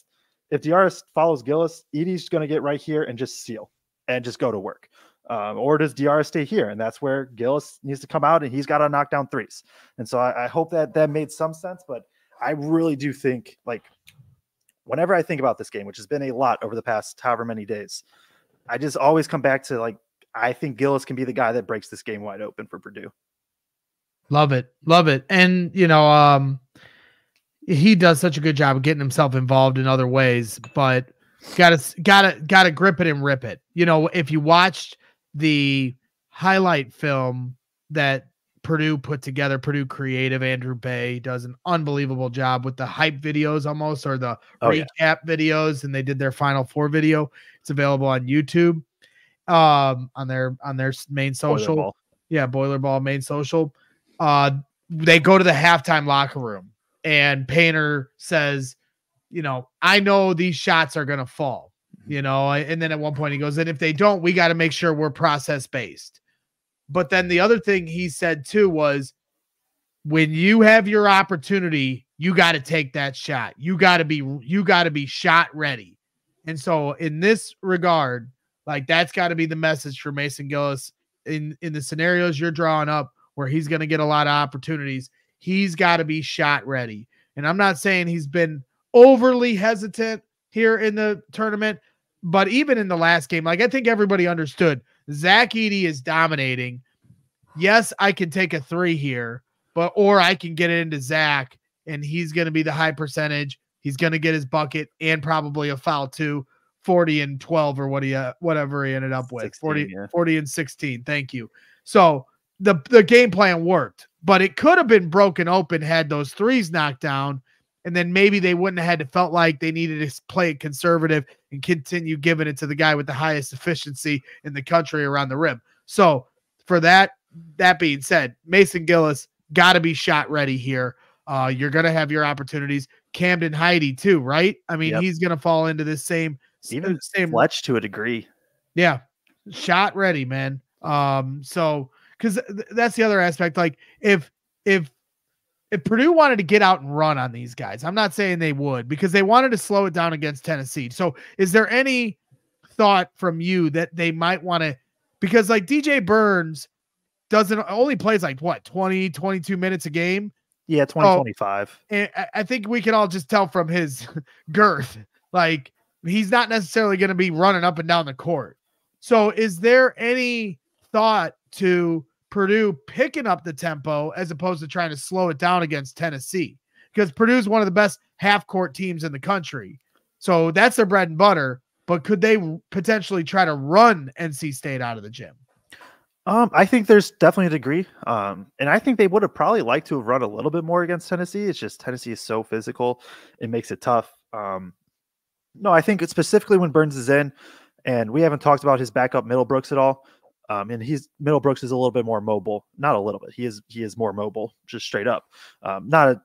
If Dr. follows Gillis, Edey's going to get right here and just seal and just go to work. Um, or does Diarra stay here? And that's where Gillis needs to come out and he's got to knock down threes. And so I, I hope that that made some sense. But I really do think, like, whenever I think about this game, which has been a lot over the past however many days, I just always come back to like, I think Gillis can be the guy that breaks this game wide open for Purdue. Love it. Love it. And, you know, um, he does such a good job of getting himself involved in other ways, but gotta gotta gotta grip it and rip it. You know, if you watched the highlight film that Purdue put together, Purdue Creative, Andrew Bay does an unbelievable job with the hype videos almost or the oh, recap yeah. videos, and they did their final four video. It's available on YouTube, um, on their on their main social. Boiler yeah, Boiler Ball main social. Uh, they go to the halftime locker room, and Painter says, "You know, I know these shots are gonna fall you know. And then at one point he goes, and if they don't, we got to make sure we're process based. But then the other thing he said too was when you have your opportunity, you got to take that shot. You got to be you got to be shot ready. And so in this regard, like that's got to be the message for Mason Gillis in in the scenarios you're drawing up where he's going to get a lot of opportunities. He's got to be shot ready. And I'm not saying he's been overly hesitant here in the tournament, but even in the last game, like I think everybody understood Zach Edey is dominating. Yes, I can take a three here, but or I can get it into Zach and he's going to be the high percentage. He's going to get his bucket and probably a foul too. 40 and 12 or what he uh, whatever he ended up with 16, 40 yeah. 40 and 16 thank you so the the game plan worked but it could have been broken open had those threes knocked down and then maybe they wouldn't have had to felt like they needed to play it conservative and continue giving it to the guy with the highest efficiency in the country around the rim. So for that, that being said, Mason Gillis got to be shot ready here. Uh, you're gonna have your opportunities. Camden Heide too, right? I mean, yep. he's gonna fall into this same even the same Fletch to a degree. Yeah, shot ready, man. Um, so because th- that's the other aspect. Like if if if Purdue wanted to get out and run on these guys, I'm not saying they would because they wanted to slow it down against Tennessee. So, is there any thought from you that they might want to? Because like DJ Burns doesn't only plays like what 20, 22 minutes a game. Yeah, 20, oh, 25. Eh, and I think we can all just tell from his girth, like he's not necessarily going to be running up and down the court. So, is there any thought to Purdue picking up the tempo as opposed to trying to slow it down against Tennessee because Purdue is one of the best half court teams in the country. So that's their bread and butter. But could they potentially try to run NC State out of the gym? Um, I think there's definitely a degree. Um, and I think they would have probably liked to have run a little bit more against Tennessee. It's just Tennessee is so physical, it makes it tough. Um, no, I think it's specifically when Burns is in, and we haven't talked about his backup Middlebrooks at all. Um, and he's Middlebrooks is a little bit more mobile, not a little bit. He is he is more mobile, just straight up. Um, not a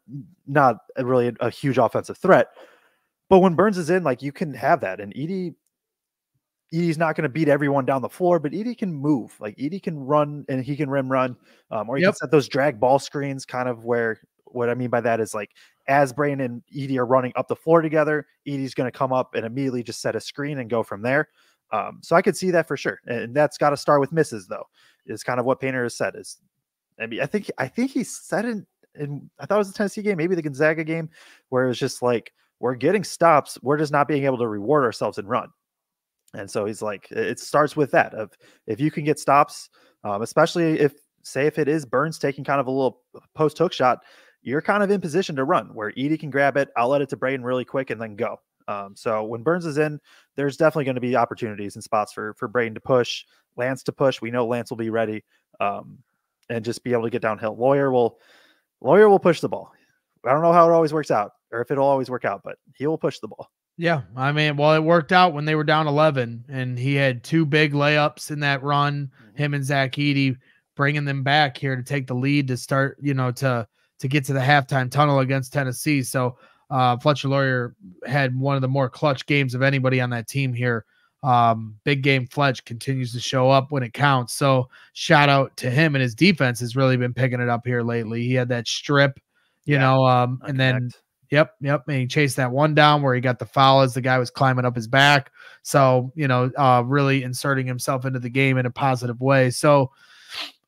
not a really a, a huge offensive threat, but when Burns is in, like you can have that. And Edey Edey's not going to beat everyone down the floor, but Edey can move. Like Edey can run and he can rim run, um, or he yep. can set those drag ball screens, kind of where what I mean by that is like as Brain and Edey are running up the floor together, Edey's going to come up and immediately just set a screen and go from there. Um, so I could see that for sure, and that's got to start with misses though. Is kind of what Painter has said. Is I mean I think I think he said it in I thought it was the Tennessee game, maybe the Gonzaga game, where it was just like we're getting stops, we're just not being able to reward ourselves and run. And so he's like, it starts with that of if you can get stops, um, especially if say if it is Burns taking kind of a little post hook shot, you're kind of in position to run where Edey can grab it, I'll let it to Braden really quick and then go. Um, so when Burns is in, there's definitely going to be opportunities and spots for for Braden to push, Lance to push. We know Lance will be ready, um, and just be able to get downhill. Loyer will Loyer will push the ball. I don't know how it always works out, or if it'll always work out, but he will push the ball. Yeah, I mean, well, it worked out when they were down 11, and he had two big layups in that run. Mm-hmm. Him and Zach Edey bringing them back here to take the lead to start, you know, to to get to the halftime tunnel against Tennessee. So uh, Fletcher Loyer had one of the more clutch games of anybody on that team here. Um, big game Fletch continues to show up when it counts. So shout out to him and his defense has really been picking it up here lately. He had that strip, you Yeah, know, um, and then Yep, yep. And he chased that one down where he got the foul as the guy was climbing up his back. So, you know, uh, really inserting himself into the game in a positive way. So,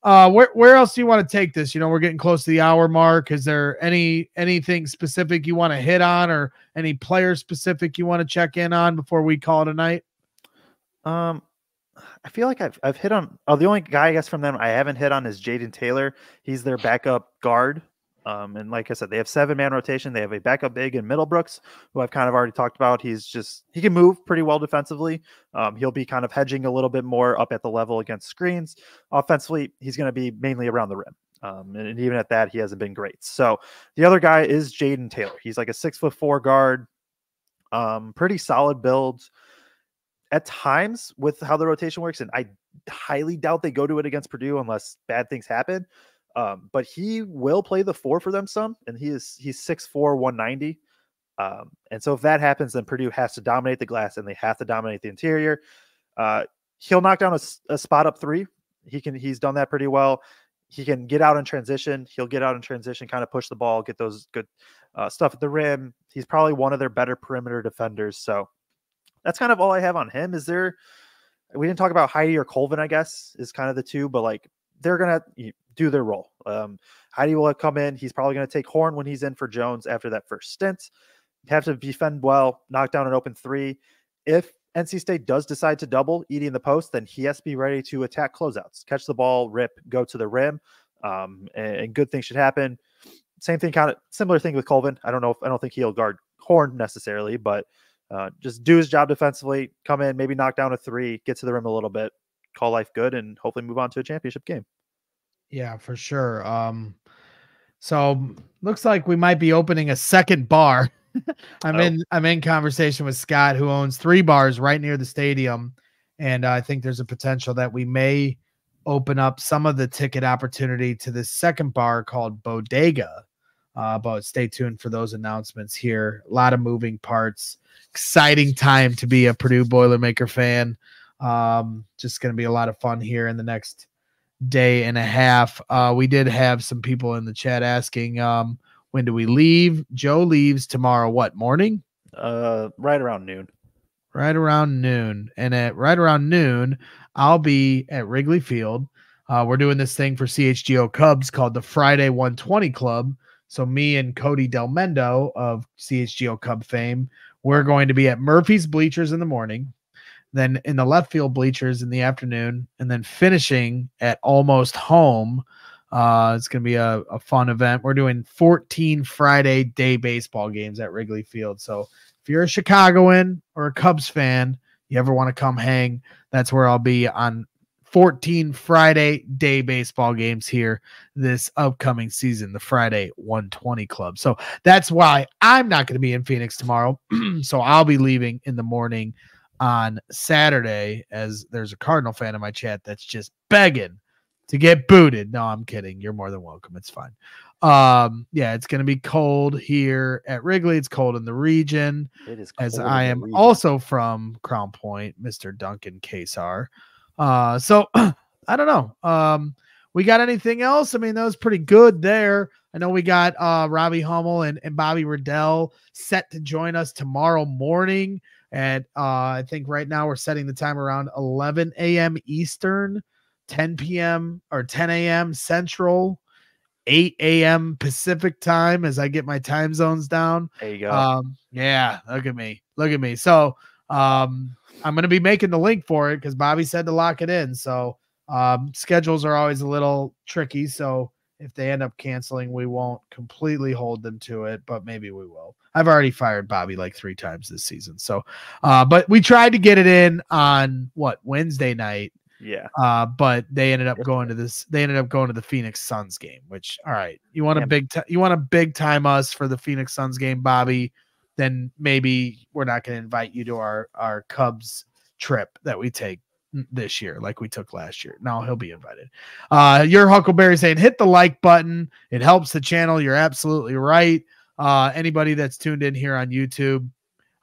uh, where where else do you want to take this? You know, we're getting close to the hour mark. Is there any anything specific you want to hit on, or any player specific you want to check in on before we call it a night? Um, I feel like I've I've hit on. Oh, the only guy I guess from them I haven't hit on is Jayden Taylor. He's their backup guard. Um, and like I said, they have seven man rotation. They have a backup big in Middlebrooks, who I've kind of already talked about. He's just he can move pretty well defensively. Um, he'll be kind of hedging a little bit more up at the level against screens. Offensively, he's going to be mainly around the rim. Um, and, and even at that, he hasn't been great. So the other guy is Jayden Taylor. He's like a six foot four guard, um, pretty solid build. At times, with how the rotation works, and I highly doubt they go to it against Purdue unless bad things happen. Um, but he will play the four for them some, and he is he's 6'4, 190. Um, and so if that happens, then Purdue has to dominate the glass and they have to dominate the interior. Uh, he'll knock down a spot up three. He can he's done that pretty well. He can get out in transition. He'll get out in transition, kind of push the ball, get those good uh, stuff at the rim. He's probably one of their better perimeter defenders. So that's kind of all I have on him. Is there? We didn't talk about Heide or Colvin. I guess is kind of the two, but like they're gonna do their role. Um, Heide will come in. He's probably gonna take Horne when he's in for Jones after that first stint. Have to defend well, knock down an open three. If NC State does decide to double eating the post, then he has to be ready to attack closeouts, catch the ball, rip, go to the rim, um, and, and good things should happen. Same thing, kind of similar thing with Colvin. I don't know if I don't think he'll guard Horne necessarily, but uh, just do his job defensively, come in, maybe knock down a three, get to the rim a little bit, call life good, and hopefully move on to a championship game. Yeah, for sure. Um, so looks like we might be opening a second bar. I'm Oh. in I'm in conversation with Scott, who owns three bars right near the stadium, and I think there's a potential that we may open up some of the ticket opportunity to this second bar called Bodega. Uh, but stay tuned for those announcements here. A lot of moving parts. Exciting time to be a Purdue Boilermaker fan. Um, just going to be a lot of fun here in the next day and a half. Uh, we did have some people in the chat asking, um, when do we leave? Joe leaves tomorrow. What morning? Uh, right around noon. Right around noon. And at right around noon, I'll be at Wrigley Field. Uh, we're doing this thing for CHGO Cubs called the Friday 120 Club. So me and Cody Delmendo of CHGO Cub fame, we're going to be at Murphy's Bleachers in the morning, then in the left field bleachers in the afternoon, and then finishing at almost home. Uh, it's going to be a, a fun event. We're doing 14 Friday day baseball games at Wrigley Field. So if you're a Chicagoan or a Cubs fan, you ever want to come hang, that's where I'll be on 14 Friday day baseball games here this upcoming season, the Friday 120 Club. So that's why I'm not going to be in Phoenix tomorrow. so I'll be leaving in the morning on Saturday, as there's a Cardinal fan in my chat that's just begging to get booted. No, I'm kidding. You're more than welcome. It's fine. Um, yeah, it's going to be cold here at Wrigley. It's cold in the region It is as I am also from Crown Point, Mr. Duncan Kesar. Uh, so I don't know. Um, we got anything else? I mean, that was pretty good there. I know we got uh Robbie Hummel and, and Bobby Riddell set to join us tomorrow morning. And uh, I think right now we're setting the time around 11 a.m. Eastern, 10 p.m. or 10 a.m. Central, 8 a.m. Pacific time as I get my time zones down. There you go. Um, yeah, look at me. Look at me. So um I'm gonna be making the link for it because Bobby said to lock it in. So um schedules are always a little tricky. So if they end up canceling, we won't completely hold them to it, but maybe we will. I've already fired Bobby like three times this season. So uh but we tried to get it in on what Wednesday night yeah. uh, but they ended up going to this. They ended up going to the Phoenix Suns game. Which, all right, you want to Yeah. big ti- you want to big time us for the Phoenix Suns game, Bobby? Then maybe we're not going to invite you to our our Cubs trip that we take this year like we took last year. No, he'll be invited. Uh, your Huckleberry saying hit the like button. It helps the channel. You're absolutely right. Uh, anybody that's tuned in here on YouTube,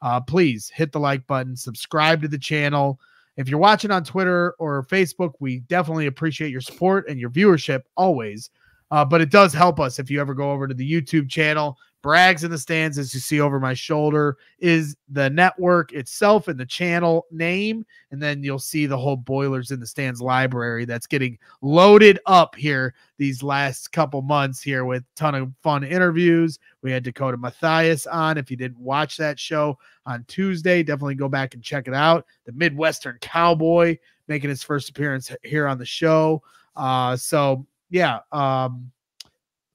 uh, please hit the like button, subscribe to the channel. If you're watching on Twitter or Facebook, we definitely appreciate your support and your viewership always. Uh, but it does help us if you ever go over to the YouTube channel. Braggs in the stands, as you see over my shoulder, is the network itself and the channel name. And then you'll see the whole Boilers in the Stands library that's getting loaded up here these last couple months here with ton of fun interviews. We had Dakota Mathias on. If you didn't watch that show on Tuesday, definitely go back and check it out. The Midwestern Cowboy making his first appearance here on the show. Uh, so yeah, um,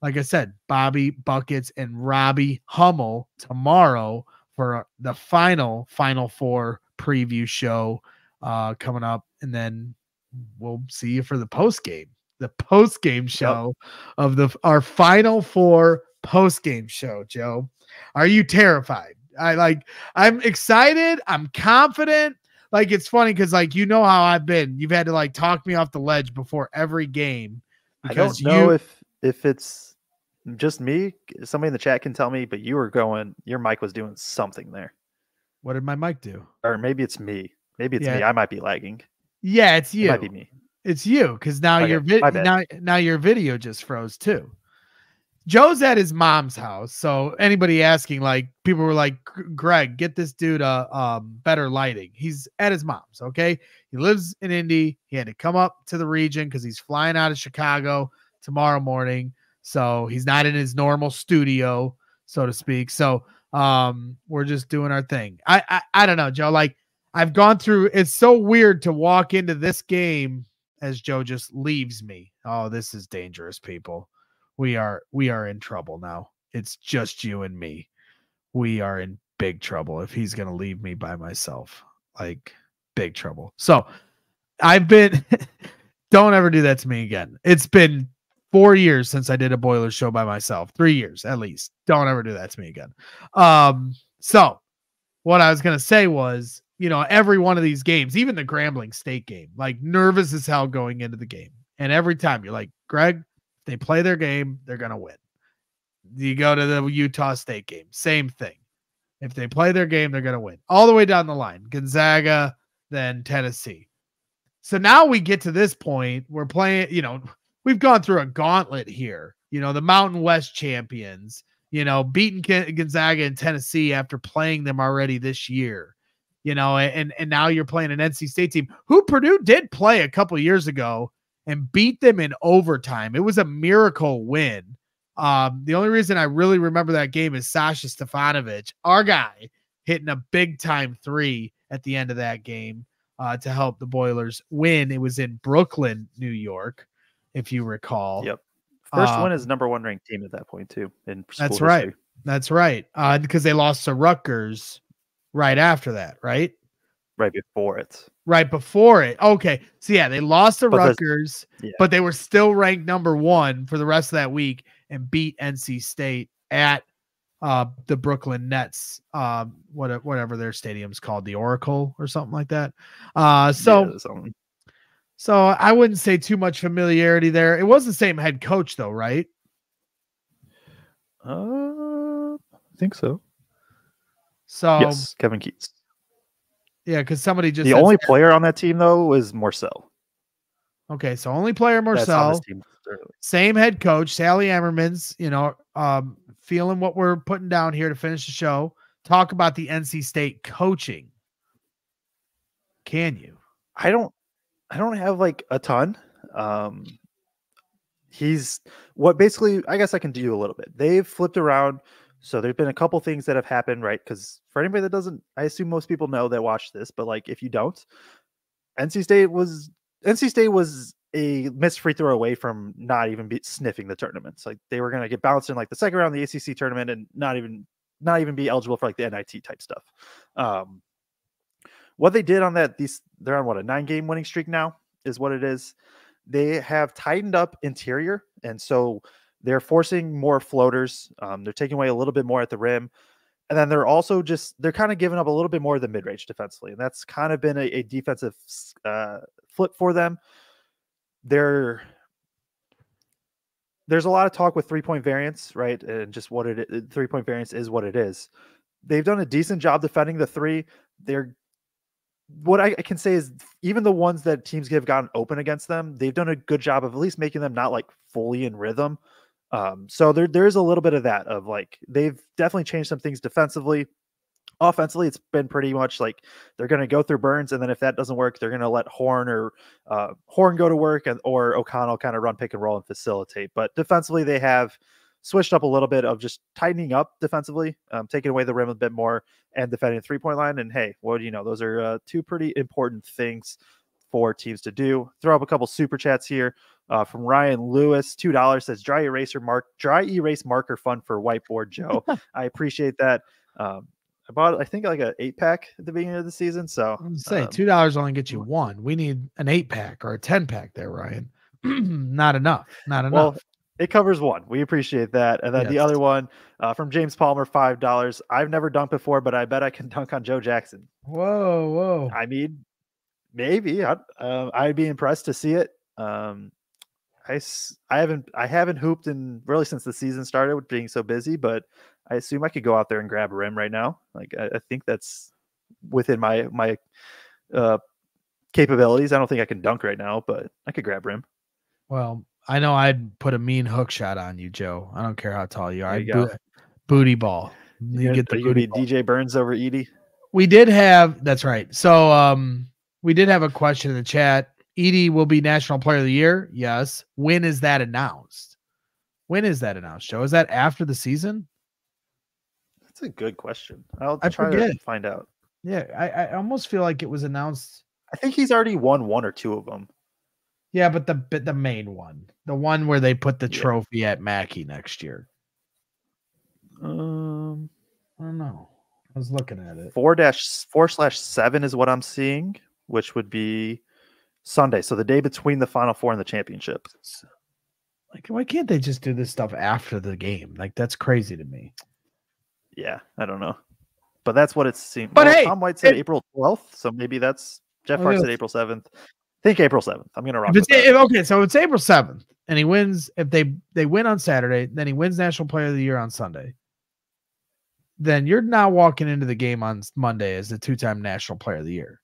like I said, Bobby Buckets and Robbie Hummel tomorrow for the final Final Four preview show uh, coming up, and then we'll see you for the post game, the post game show yep. of the our Final Four post game show. Joe, are you terrified? I like. I'm excited. I'm confident. Like it's funny because like you know how I've been. You've had to like talk me off the ledge before every game. I don't know you, if if it's just me? Somebody in the chat can tell me, but you were going, your mic was doing something there. What did my mic do? Or maybe it's me. Maybe it's yeah. me. I might be lagging. Yeah, it's you. It might be me. It's you because now okay, your vi- now now your video just froze too. Joe's at his mom's house, so anybody asking, like people were like, "Greg, get this dude a um, better lighting." He's at his mom's. Okay, he lives in Indy. He had to come up to the region because he's flying out of Chicago tomorrow morning. So he's not in his normal studio, so to speak. So um, we're just doing our thing. I, I I don't know, Joe. Like I've gone through. It's so weird to walk into this game as Joe just leaves me. Oh, this is dangerous, people. We are we are in trouble now. It's just you and me. We are in big trouble if he's gonna leave me by myself. Like big trouble. So I've been. don't ever do that to me again. It's been four years since I did a boiler show by myself. Three years at least. Don't ever do that to me again. Um, so what I was gonna say was, you know, every one of these games, even the Grambling State game, like nervous as hell going into the game. And every time you're like, Greg, if they play their game, they're gonna win. You go to the Utah State game, same thing. If they play their game, they're gonna win. All the way down the line. Gonzaga, then Tennessee. So now we get to this point, we're playing, you know, we've gone through a gauntlet here. You know, the Mountain West champions, you know, beating Gonzaga and Tennessee after playing them already this year. You know, and and now you're playing an NC State team who Purdue did play a couple years ago and beat them in overtime. It was a miracle win. Um, the only reason I really remember that game is Sasha Stefanovic, our guy, hitting a big time three at the end of that game uh, to help the Boilers win. It was in Brooklyn, New York if you recall. Yep. First um, one is number one ranked team at that point too. In that's right. That's right. Uh, because they lost to Rutgers right after that, right? Right before it. Right before it. Okay. So yeah, they lost to but Rutgers, yeah. but they were still ranked number one for the rest of that week and beat NC State at uh, the Brooklyn Nets, um, what, whatever their stadium's called, the Oracle or something like that. Uh, so yeah, so I wouldn't say too much familiarity there. It was the same head coach though, right? Uh, I think so. So yes, Kevin Keatts. Yeah, because somebody just the only player on that team though was Morsell. Okay, so only player Morsell. Same head coach, Sally Emmermans. You know, um, feeling what we're putting down here to finish the show. Talk about the NC State coaching. Can you? I don't. I don't have like a ton. Um, he's what basically I guess I can do a little bit. They've flipped around. So there's been a couple things that have happened, right? Because for anybody that doesn't, I assume most people know that watch this, but like if you don't, NC State was NC State was a missed free throw away from not even be sniffing the tournaments. Like they were gonna get bounced in like the second round of the ACC tournament and not even not even be eligible for like the NIT type stuff. Um, what they did on that, these they're on what a nine game winning streak now is what it is. They have tightened up interior, and so they're forcing more floaters. Um, they're taking away a little bit more at the rim. And then they're also just they're kind of giving up a little bit more of the mid range defensively, and that's kind of been a, a defensive uh, flip for them. They're there's a lot of talk with three point variance, right? And just what it three point variance is what it is. They've done a decent job defending the three. They're what I, can say is even the ones that teams have gotten open against them, they've done a good job of at least making them not like fully in rhythm. Um, so there there is a little bit of that of like they've definitely changed some things defensively. Offensively, it's been pretty much like they're going to go through Burns, and then if that doesn't work, they're going to let Horne or uh, Horne go to work, and or O'Connell kind of run pick and roll and facilitate. But defensively, they have switched up a little bit of just tightening up defensively, um, taking away the rim a bit more, and defending the three point line. And hey, what do you know? Those are uh, two pretty important things for teams to do. Throw up a couple super chats here uh, from Ryan Lewis, two dollars says dry eraser mark, dry erase marker fun for whiteboard Joe. I appreciate that. Um, I bought I think like an eight pack at the beginning of the season. So I'm say um, two dollars only gets you one. We need an eight pack or a ten pack there, Ryan. Not enough. Not enough. Well, it covers one. We appreciate that. And then yes. the other one uh, from James Palmer, five dollars. I've never dunked before, but I bet I can dunk on Joe Jackson. Whoa, whoa! I mean, maybe I'd, uh, I'd be impressed to see it. Um, I, I haven't I haven't hooped in really since the season started with being so busy, but I assume I could go out there and grab a rim right now. Like I, I think that's within my my uh, capabilities. I don't think I can dunk right now, but I could grab rim. Well, I know I'd put a mean hook shot on you, Joe. I don't care how tall you are. You bo- booty ball. You, you get the booty. DJ Burns over Edey. We did have that's right. So um we did have a question in the chat. Edey will be National Player of the Year. Yes. When is that announced? When is that announced, Joe? Is that after the season? That's a good question. I'll I try forget. to find out. Yeah, I, I almost feel like it was announced. I think he's already won one or two of them. Yeah, but the but the main one, the one where they put the yeah. trophy at Mackey next year. Um, I don't know. I was looking at it. Four dash four slash seven is what I'm seeing, which would be Sunday. So the day between the Final Four and the championship. Like, why can't they just do this stuff after the game? Like, that's crazy to me. Yeah, I don't know, but that's what it seems. But well, hey, Tom White said it, April 12th, so maybe that's Jeff Hart said April 7th. Think April 7th. I'm gonna rock. If if, okay, so it's April 7th, and he wins. If they they win on Saturday, then he wins National Player of the Year on Sunday. Then you're now walking into the game on Monday as the two-time National Player of the Year.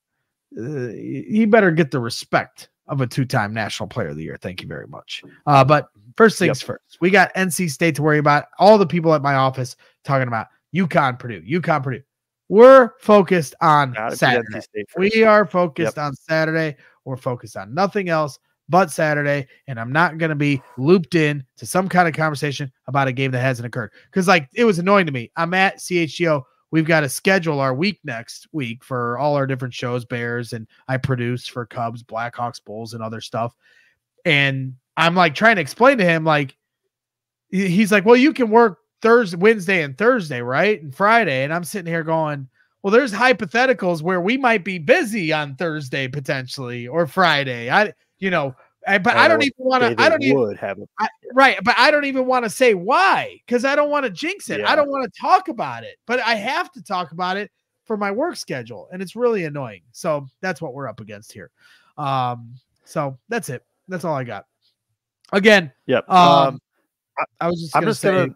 Uh, he better get the respect of a two-time National Player of the Year. Thank you very much. Uh, but first things yep. first, we got NC State to worry about. All the people at my office talking about UConn, Purdue, UConn, Purdue. We're focused on Saturday. We are focused yep. on Saturday. We're focused on nothing else but Saturday. And I'm not going to be looped in to some kind of conversation about a game that hasn't occurred. Because, like, it was annoying to me. I'm at CHGO. We've got to schedule our week next week for all our different shows, Bears, and I produce for Cubs, Blackhawks, Bulls, and other stuff. And I'm like trying to explain to him, like, he's like, well, you can work Thursday, Wednesday, and Thursday, right? And Friday. And I'm sitting here going, well, there's hypotheticals where we might be busy on Thursday potentially or Friday. I, you know, I, but I don't even want to. I don't even have a, I, right, but I don't even want to say why because I don't want to jinx it. Yeah. I don't want to talk about it, but I have to talk about it for my work schedule, and it's really annoying. So that's what we're up against here. Um, so that's it. That's all I got. Again, yep. Um, um I, I was just. I'm just say, gonna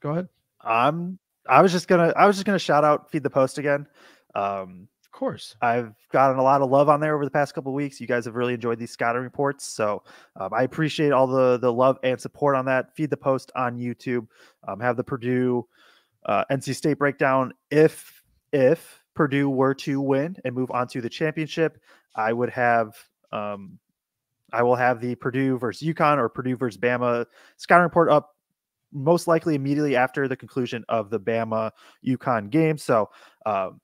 Go ahead. Um, I was just gonna I was just gonna shout out feed the post again. Um, of course, I've gotten a lot of love on there over the past couple weeks. You guys have really enjoyed these scouting reports, so um, I appreciate all the the love and support on that. Feed the post on YouTube. Um, have the Purdue uh, NC State breakdown. If if Purdue were to win and move on to the championship, I would have um, I will have the Purdue versus UConn or Purdue versus Bama scouting report up most likely immediately after the conclusion of the Bama UConn game. So, um,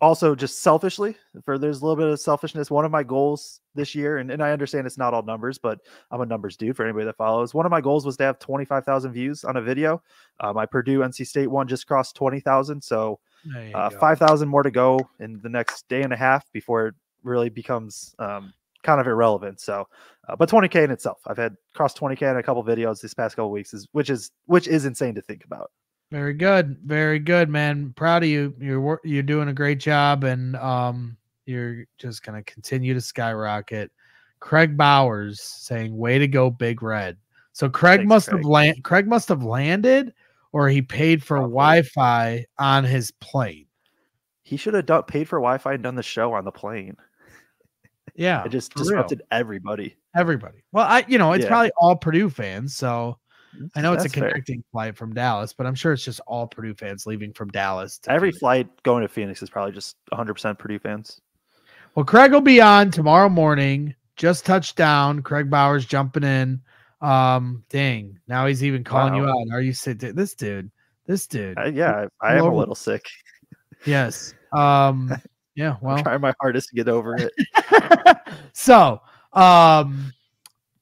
also just selfishly, for there's a little bit of selfishness. One of my goals this year, and, and I understand it's not all numbers, but I'm a numbers dude for anybody that follows. One of my goals was to have 25,000 views on a video. Uh, my Purdue NC State one just crossed 20,000. So, uh, 5,000 more to go in the next day and a half before it really becomes um, kind of irrelevant. So, uh, but 20k in itself, I've had crossed 20k in a couple videos these past couple weeks, is which is which is insane to think about. Very good, very good, man. Proud of you. You're you're doing a great job, and um, you're just gonna continue to skyrocket. Kraig Bowers saying, "Way to go, Big Red." So Kraig Thanks, must Kraig. have land. Kraig must have landed, or he paid for Probably. Wi-Fi on his plane. He should have done, paid for Wi-Fi and done the show on the plane. Yeah, It just for real. disrupted everybody. everybody. Well, I you know it's Yeah. probably all Purdue fans, so I know it's That's a fair. connecting flight from Dallas, but I'm sure it's just all Purdue fans leaving from Dallas. Every Phoenix. flight going to Phoenix is probably just 100% Purdue fans. Well, Kraig will be on tomorrow morning. Just touched down. Kraig Bowers jumping in. Um, dang. Now he's even calling you out. Are you sick? This dude. This dude. Uh, yeah, I, I am a little sick. yes. Um, yeah. well, I'm trying my hardest to get over it. so um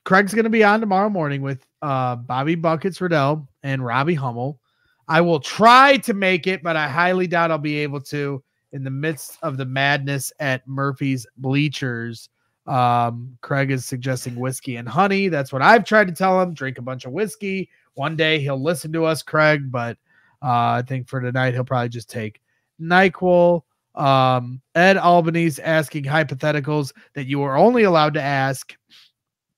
Kraig's gonna be on tomorrow morning with uh Bobby Buckets Riddell and Robbie Hummel. I will try to make it, but I highly doubt I'll be able to in the midst of the madness at Murphy's Bleachers. Um, Kraig is suggesting whiskey and honey. That's what I've tried to tell him. Drink a bunch of whiskey. One day he'll listen to us, Kraig, but uh, I think for tonight he'll probably just take NyQuil. Um, Ed Albanese asking hypotheticals that you are only allowed to ask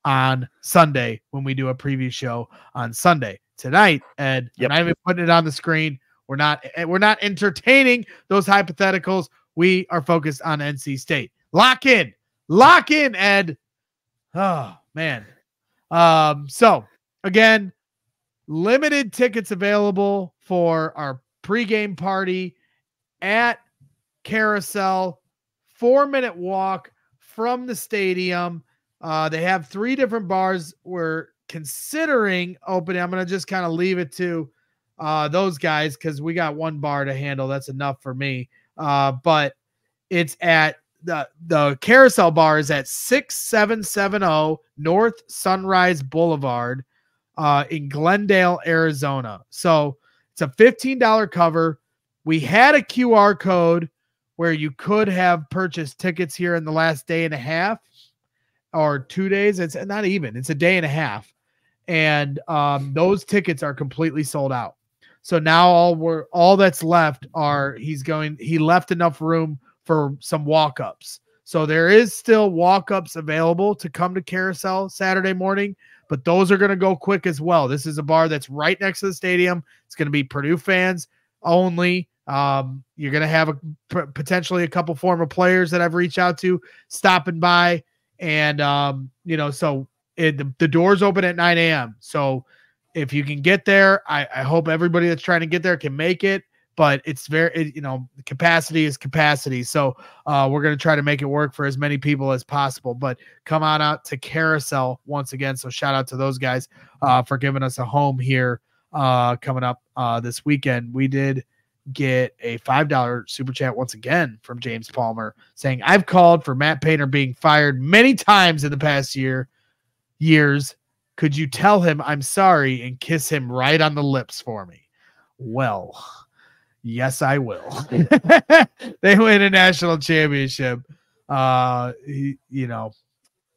on Sunday when we do a preview show on Sunday. Tonight, Ed, Yep. I'm not even putting it on the screen. We're not eh, we're not entertaining those hypotheticals. We are focused on NC State. Lock in. Lock in, Ed. Oh, man. Um, so again, limited tickets available for our pregame party at Carousel. Four minute walk from the stadium. Uh, they have three different bars. We're considering opening. I'm going to just kind of leave it to uh, those guys because we got one bar to handle. That's enough for me. Uh, but it's at the the carousel bar is at 6770 North Sunrise Boulevard uh, in Glendale, Arizona. So it's a $15 cover. We had a QR code where you could have purchased tickets here in the last day and a half or two days. It's not even, it's a day and a half. And um, those tickets are completely sold out. So now all we're all that's left are he's going, he left enough room for some walk-ups. So there is still walk-ups available to come to Carousel Saturday morning, but those are going to go quick as well. This is a bar that's right next to the stadium. It's going to be Purdue fans only. Um, you're going to have a p- potentially a couple former players that I've reached out to stopping by, and um, you know, so it, the, the doors open at 9 a.m. So if you can get there, I, I hope everybody that's trying to get there can make it. But it's very, it, you know, capacity is capacity. So uh, we're going to try to make it work for as many people as possible. But come on out to Carousel once again. So shout out to those guys uh, for giving us a home here uh, coming up uh, this weekend. We did get a $5 super chat once again from James Palmer saying, I've called for Matt Painter being fired many times in the past year, years. Could you tell him I'm sorry and kiss him right on the lips for me? Well, yes, I will. they win a national championship. Uh, he, you know,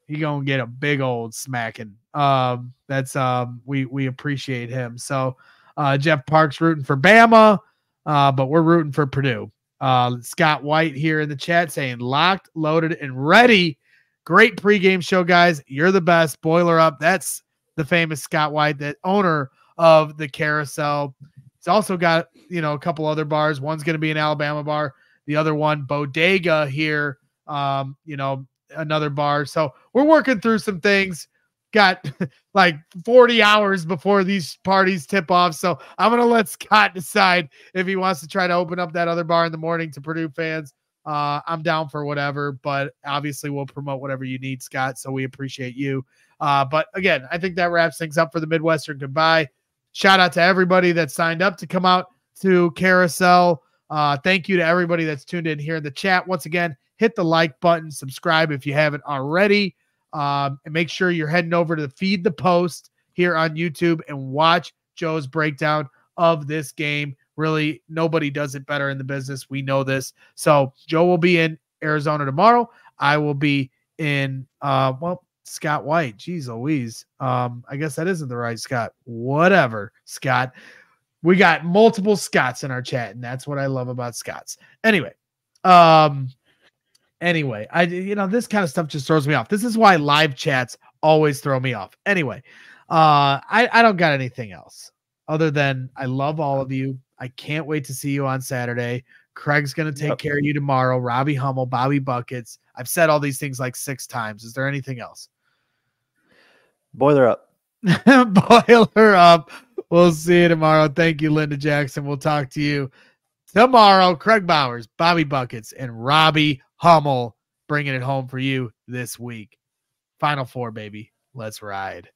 he gonna get a big old smacking. Um, that's um, we we appreciate him. So, uh, Jeff Parks rooting for Bama, uh, but we're rooting for Purdue. Uh, Scott White here in the chat saying locked, loaded, and ready. Great pregame show, guys. You're the best. Boiler up. That's the famous Scott White, the owner of the Carousel. He's also got you know a couple other bars. One's going to be an Alabama bar. The other one, Bodega here. Um, you know, another bar. So we're working through some things. Got like 40 hours before these parties tip off. So I'm gonna let Scott decide if he wants to try to open up that other bar in the morning to Purdue fans. Uh, I'm down for whatever, but obviously we'll promote whatever you need, Scott. So we appreciate you. Uh, but again, I think that wraps things up for the Midwestern goodbye. Shout out to everybody that signed up to come out to Carousel. Uh, thank you to everybody that's tuned in here in the chat. Once again, hit the like button, subscribe if you haven't already, um, and make sure you're heading over to the feed the post here on YouTube and watch Joe's breakdown of this game. Really, nobody does it better in the business. We know this. So Joe will be in Arizona tomorrow. I will be in uh well Scott White. Jeez Louise. Um, I guess that isn't the right Scott. Whatever, Scott. We got multiple Scotts in our chat, and that's what I love about Scotts. Anyway, um, anyway, I you know this kind of stuff just throws me off. This is why live chats always throw me off. Anyway, uh, I I don't got anything else other than I love all of you. I can't wait to see you on Saturday. Kraig's gonna take Yep. care of you tomorrow. Robbie Hummel, Bobby Buckets. I've said all these things like six times. Is there anything else? Boiler up. Boiler up. We'll see you tomorrow. Thank you, Linda Jackson. We'll talk to you tomorrow. Kraig Bowers, Bobby Buckets, and Robbie Hummel bringing it home for you this week. Final four, baby. Let's ride.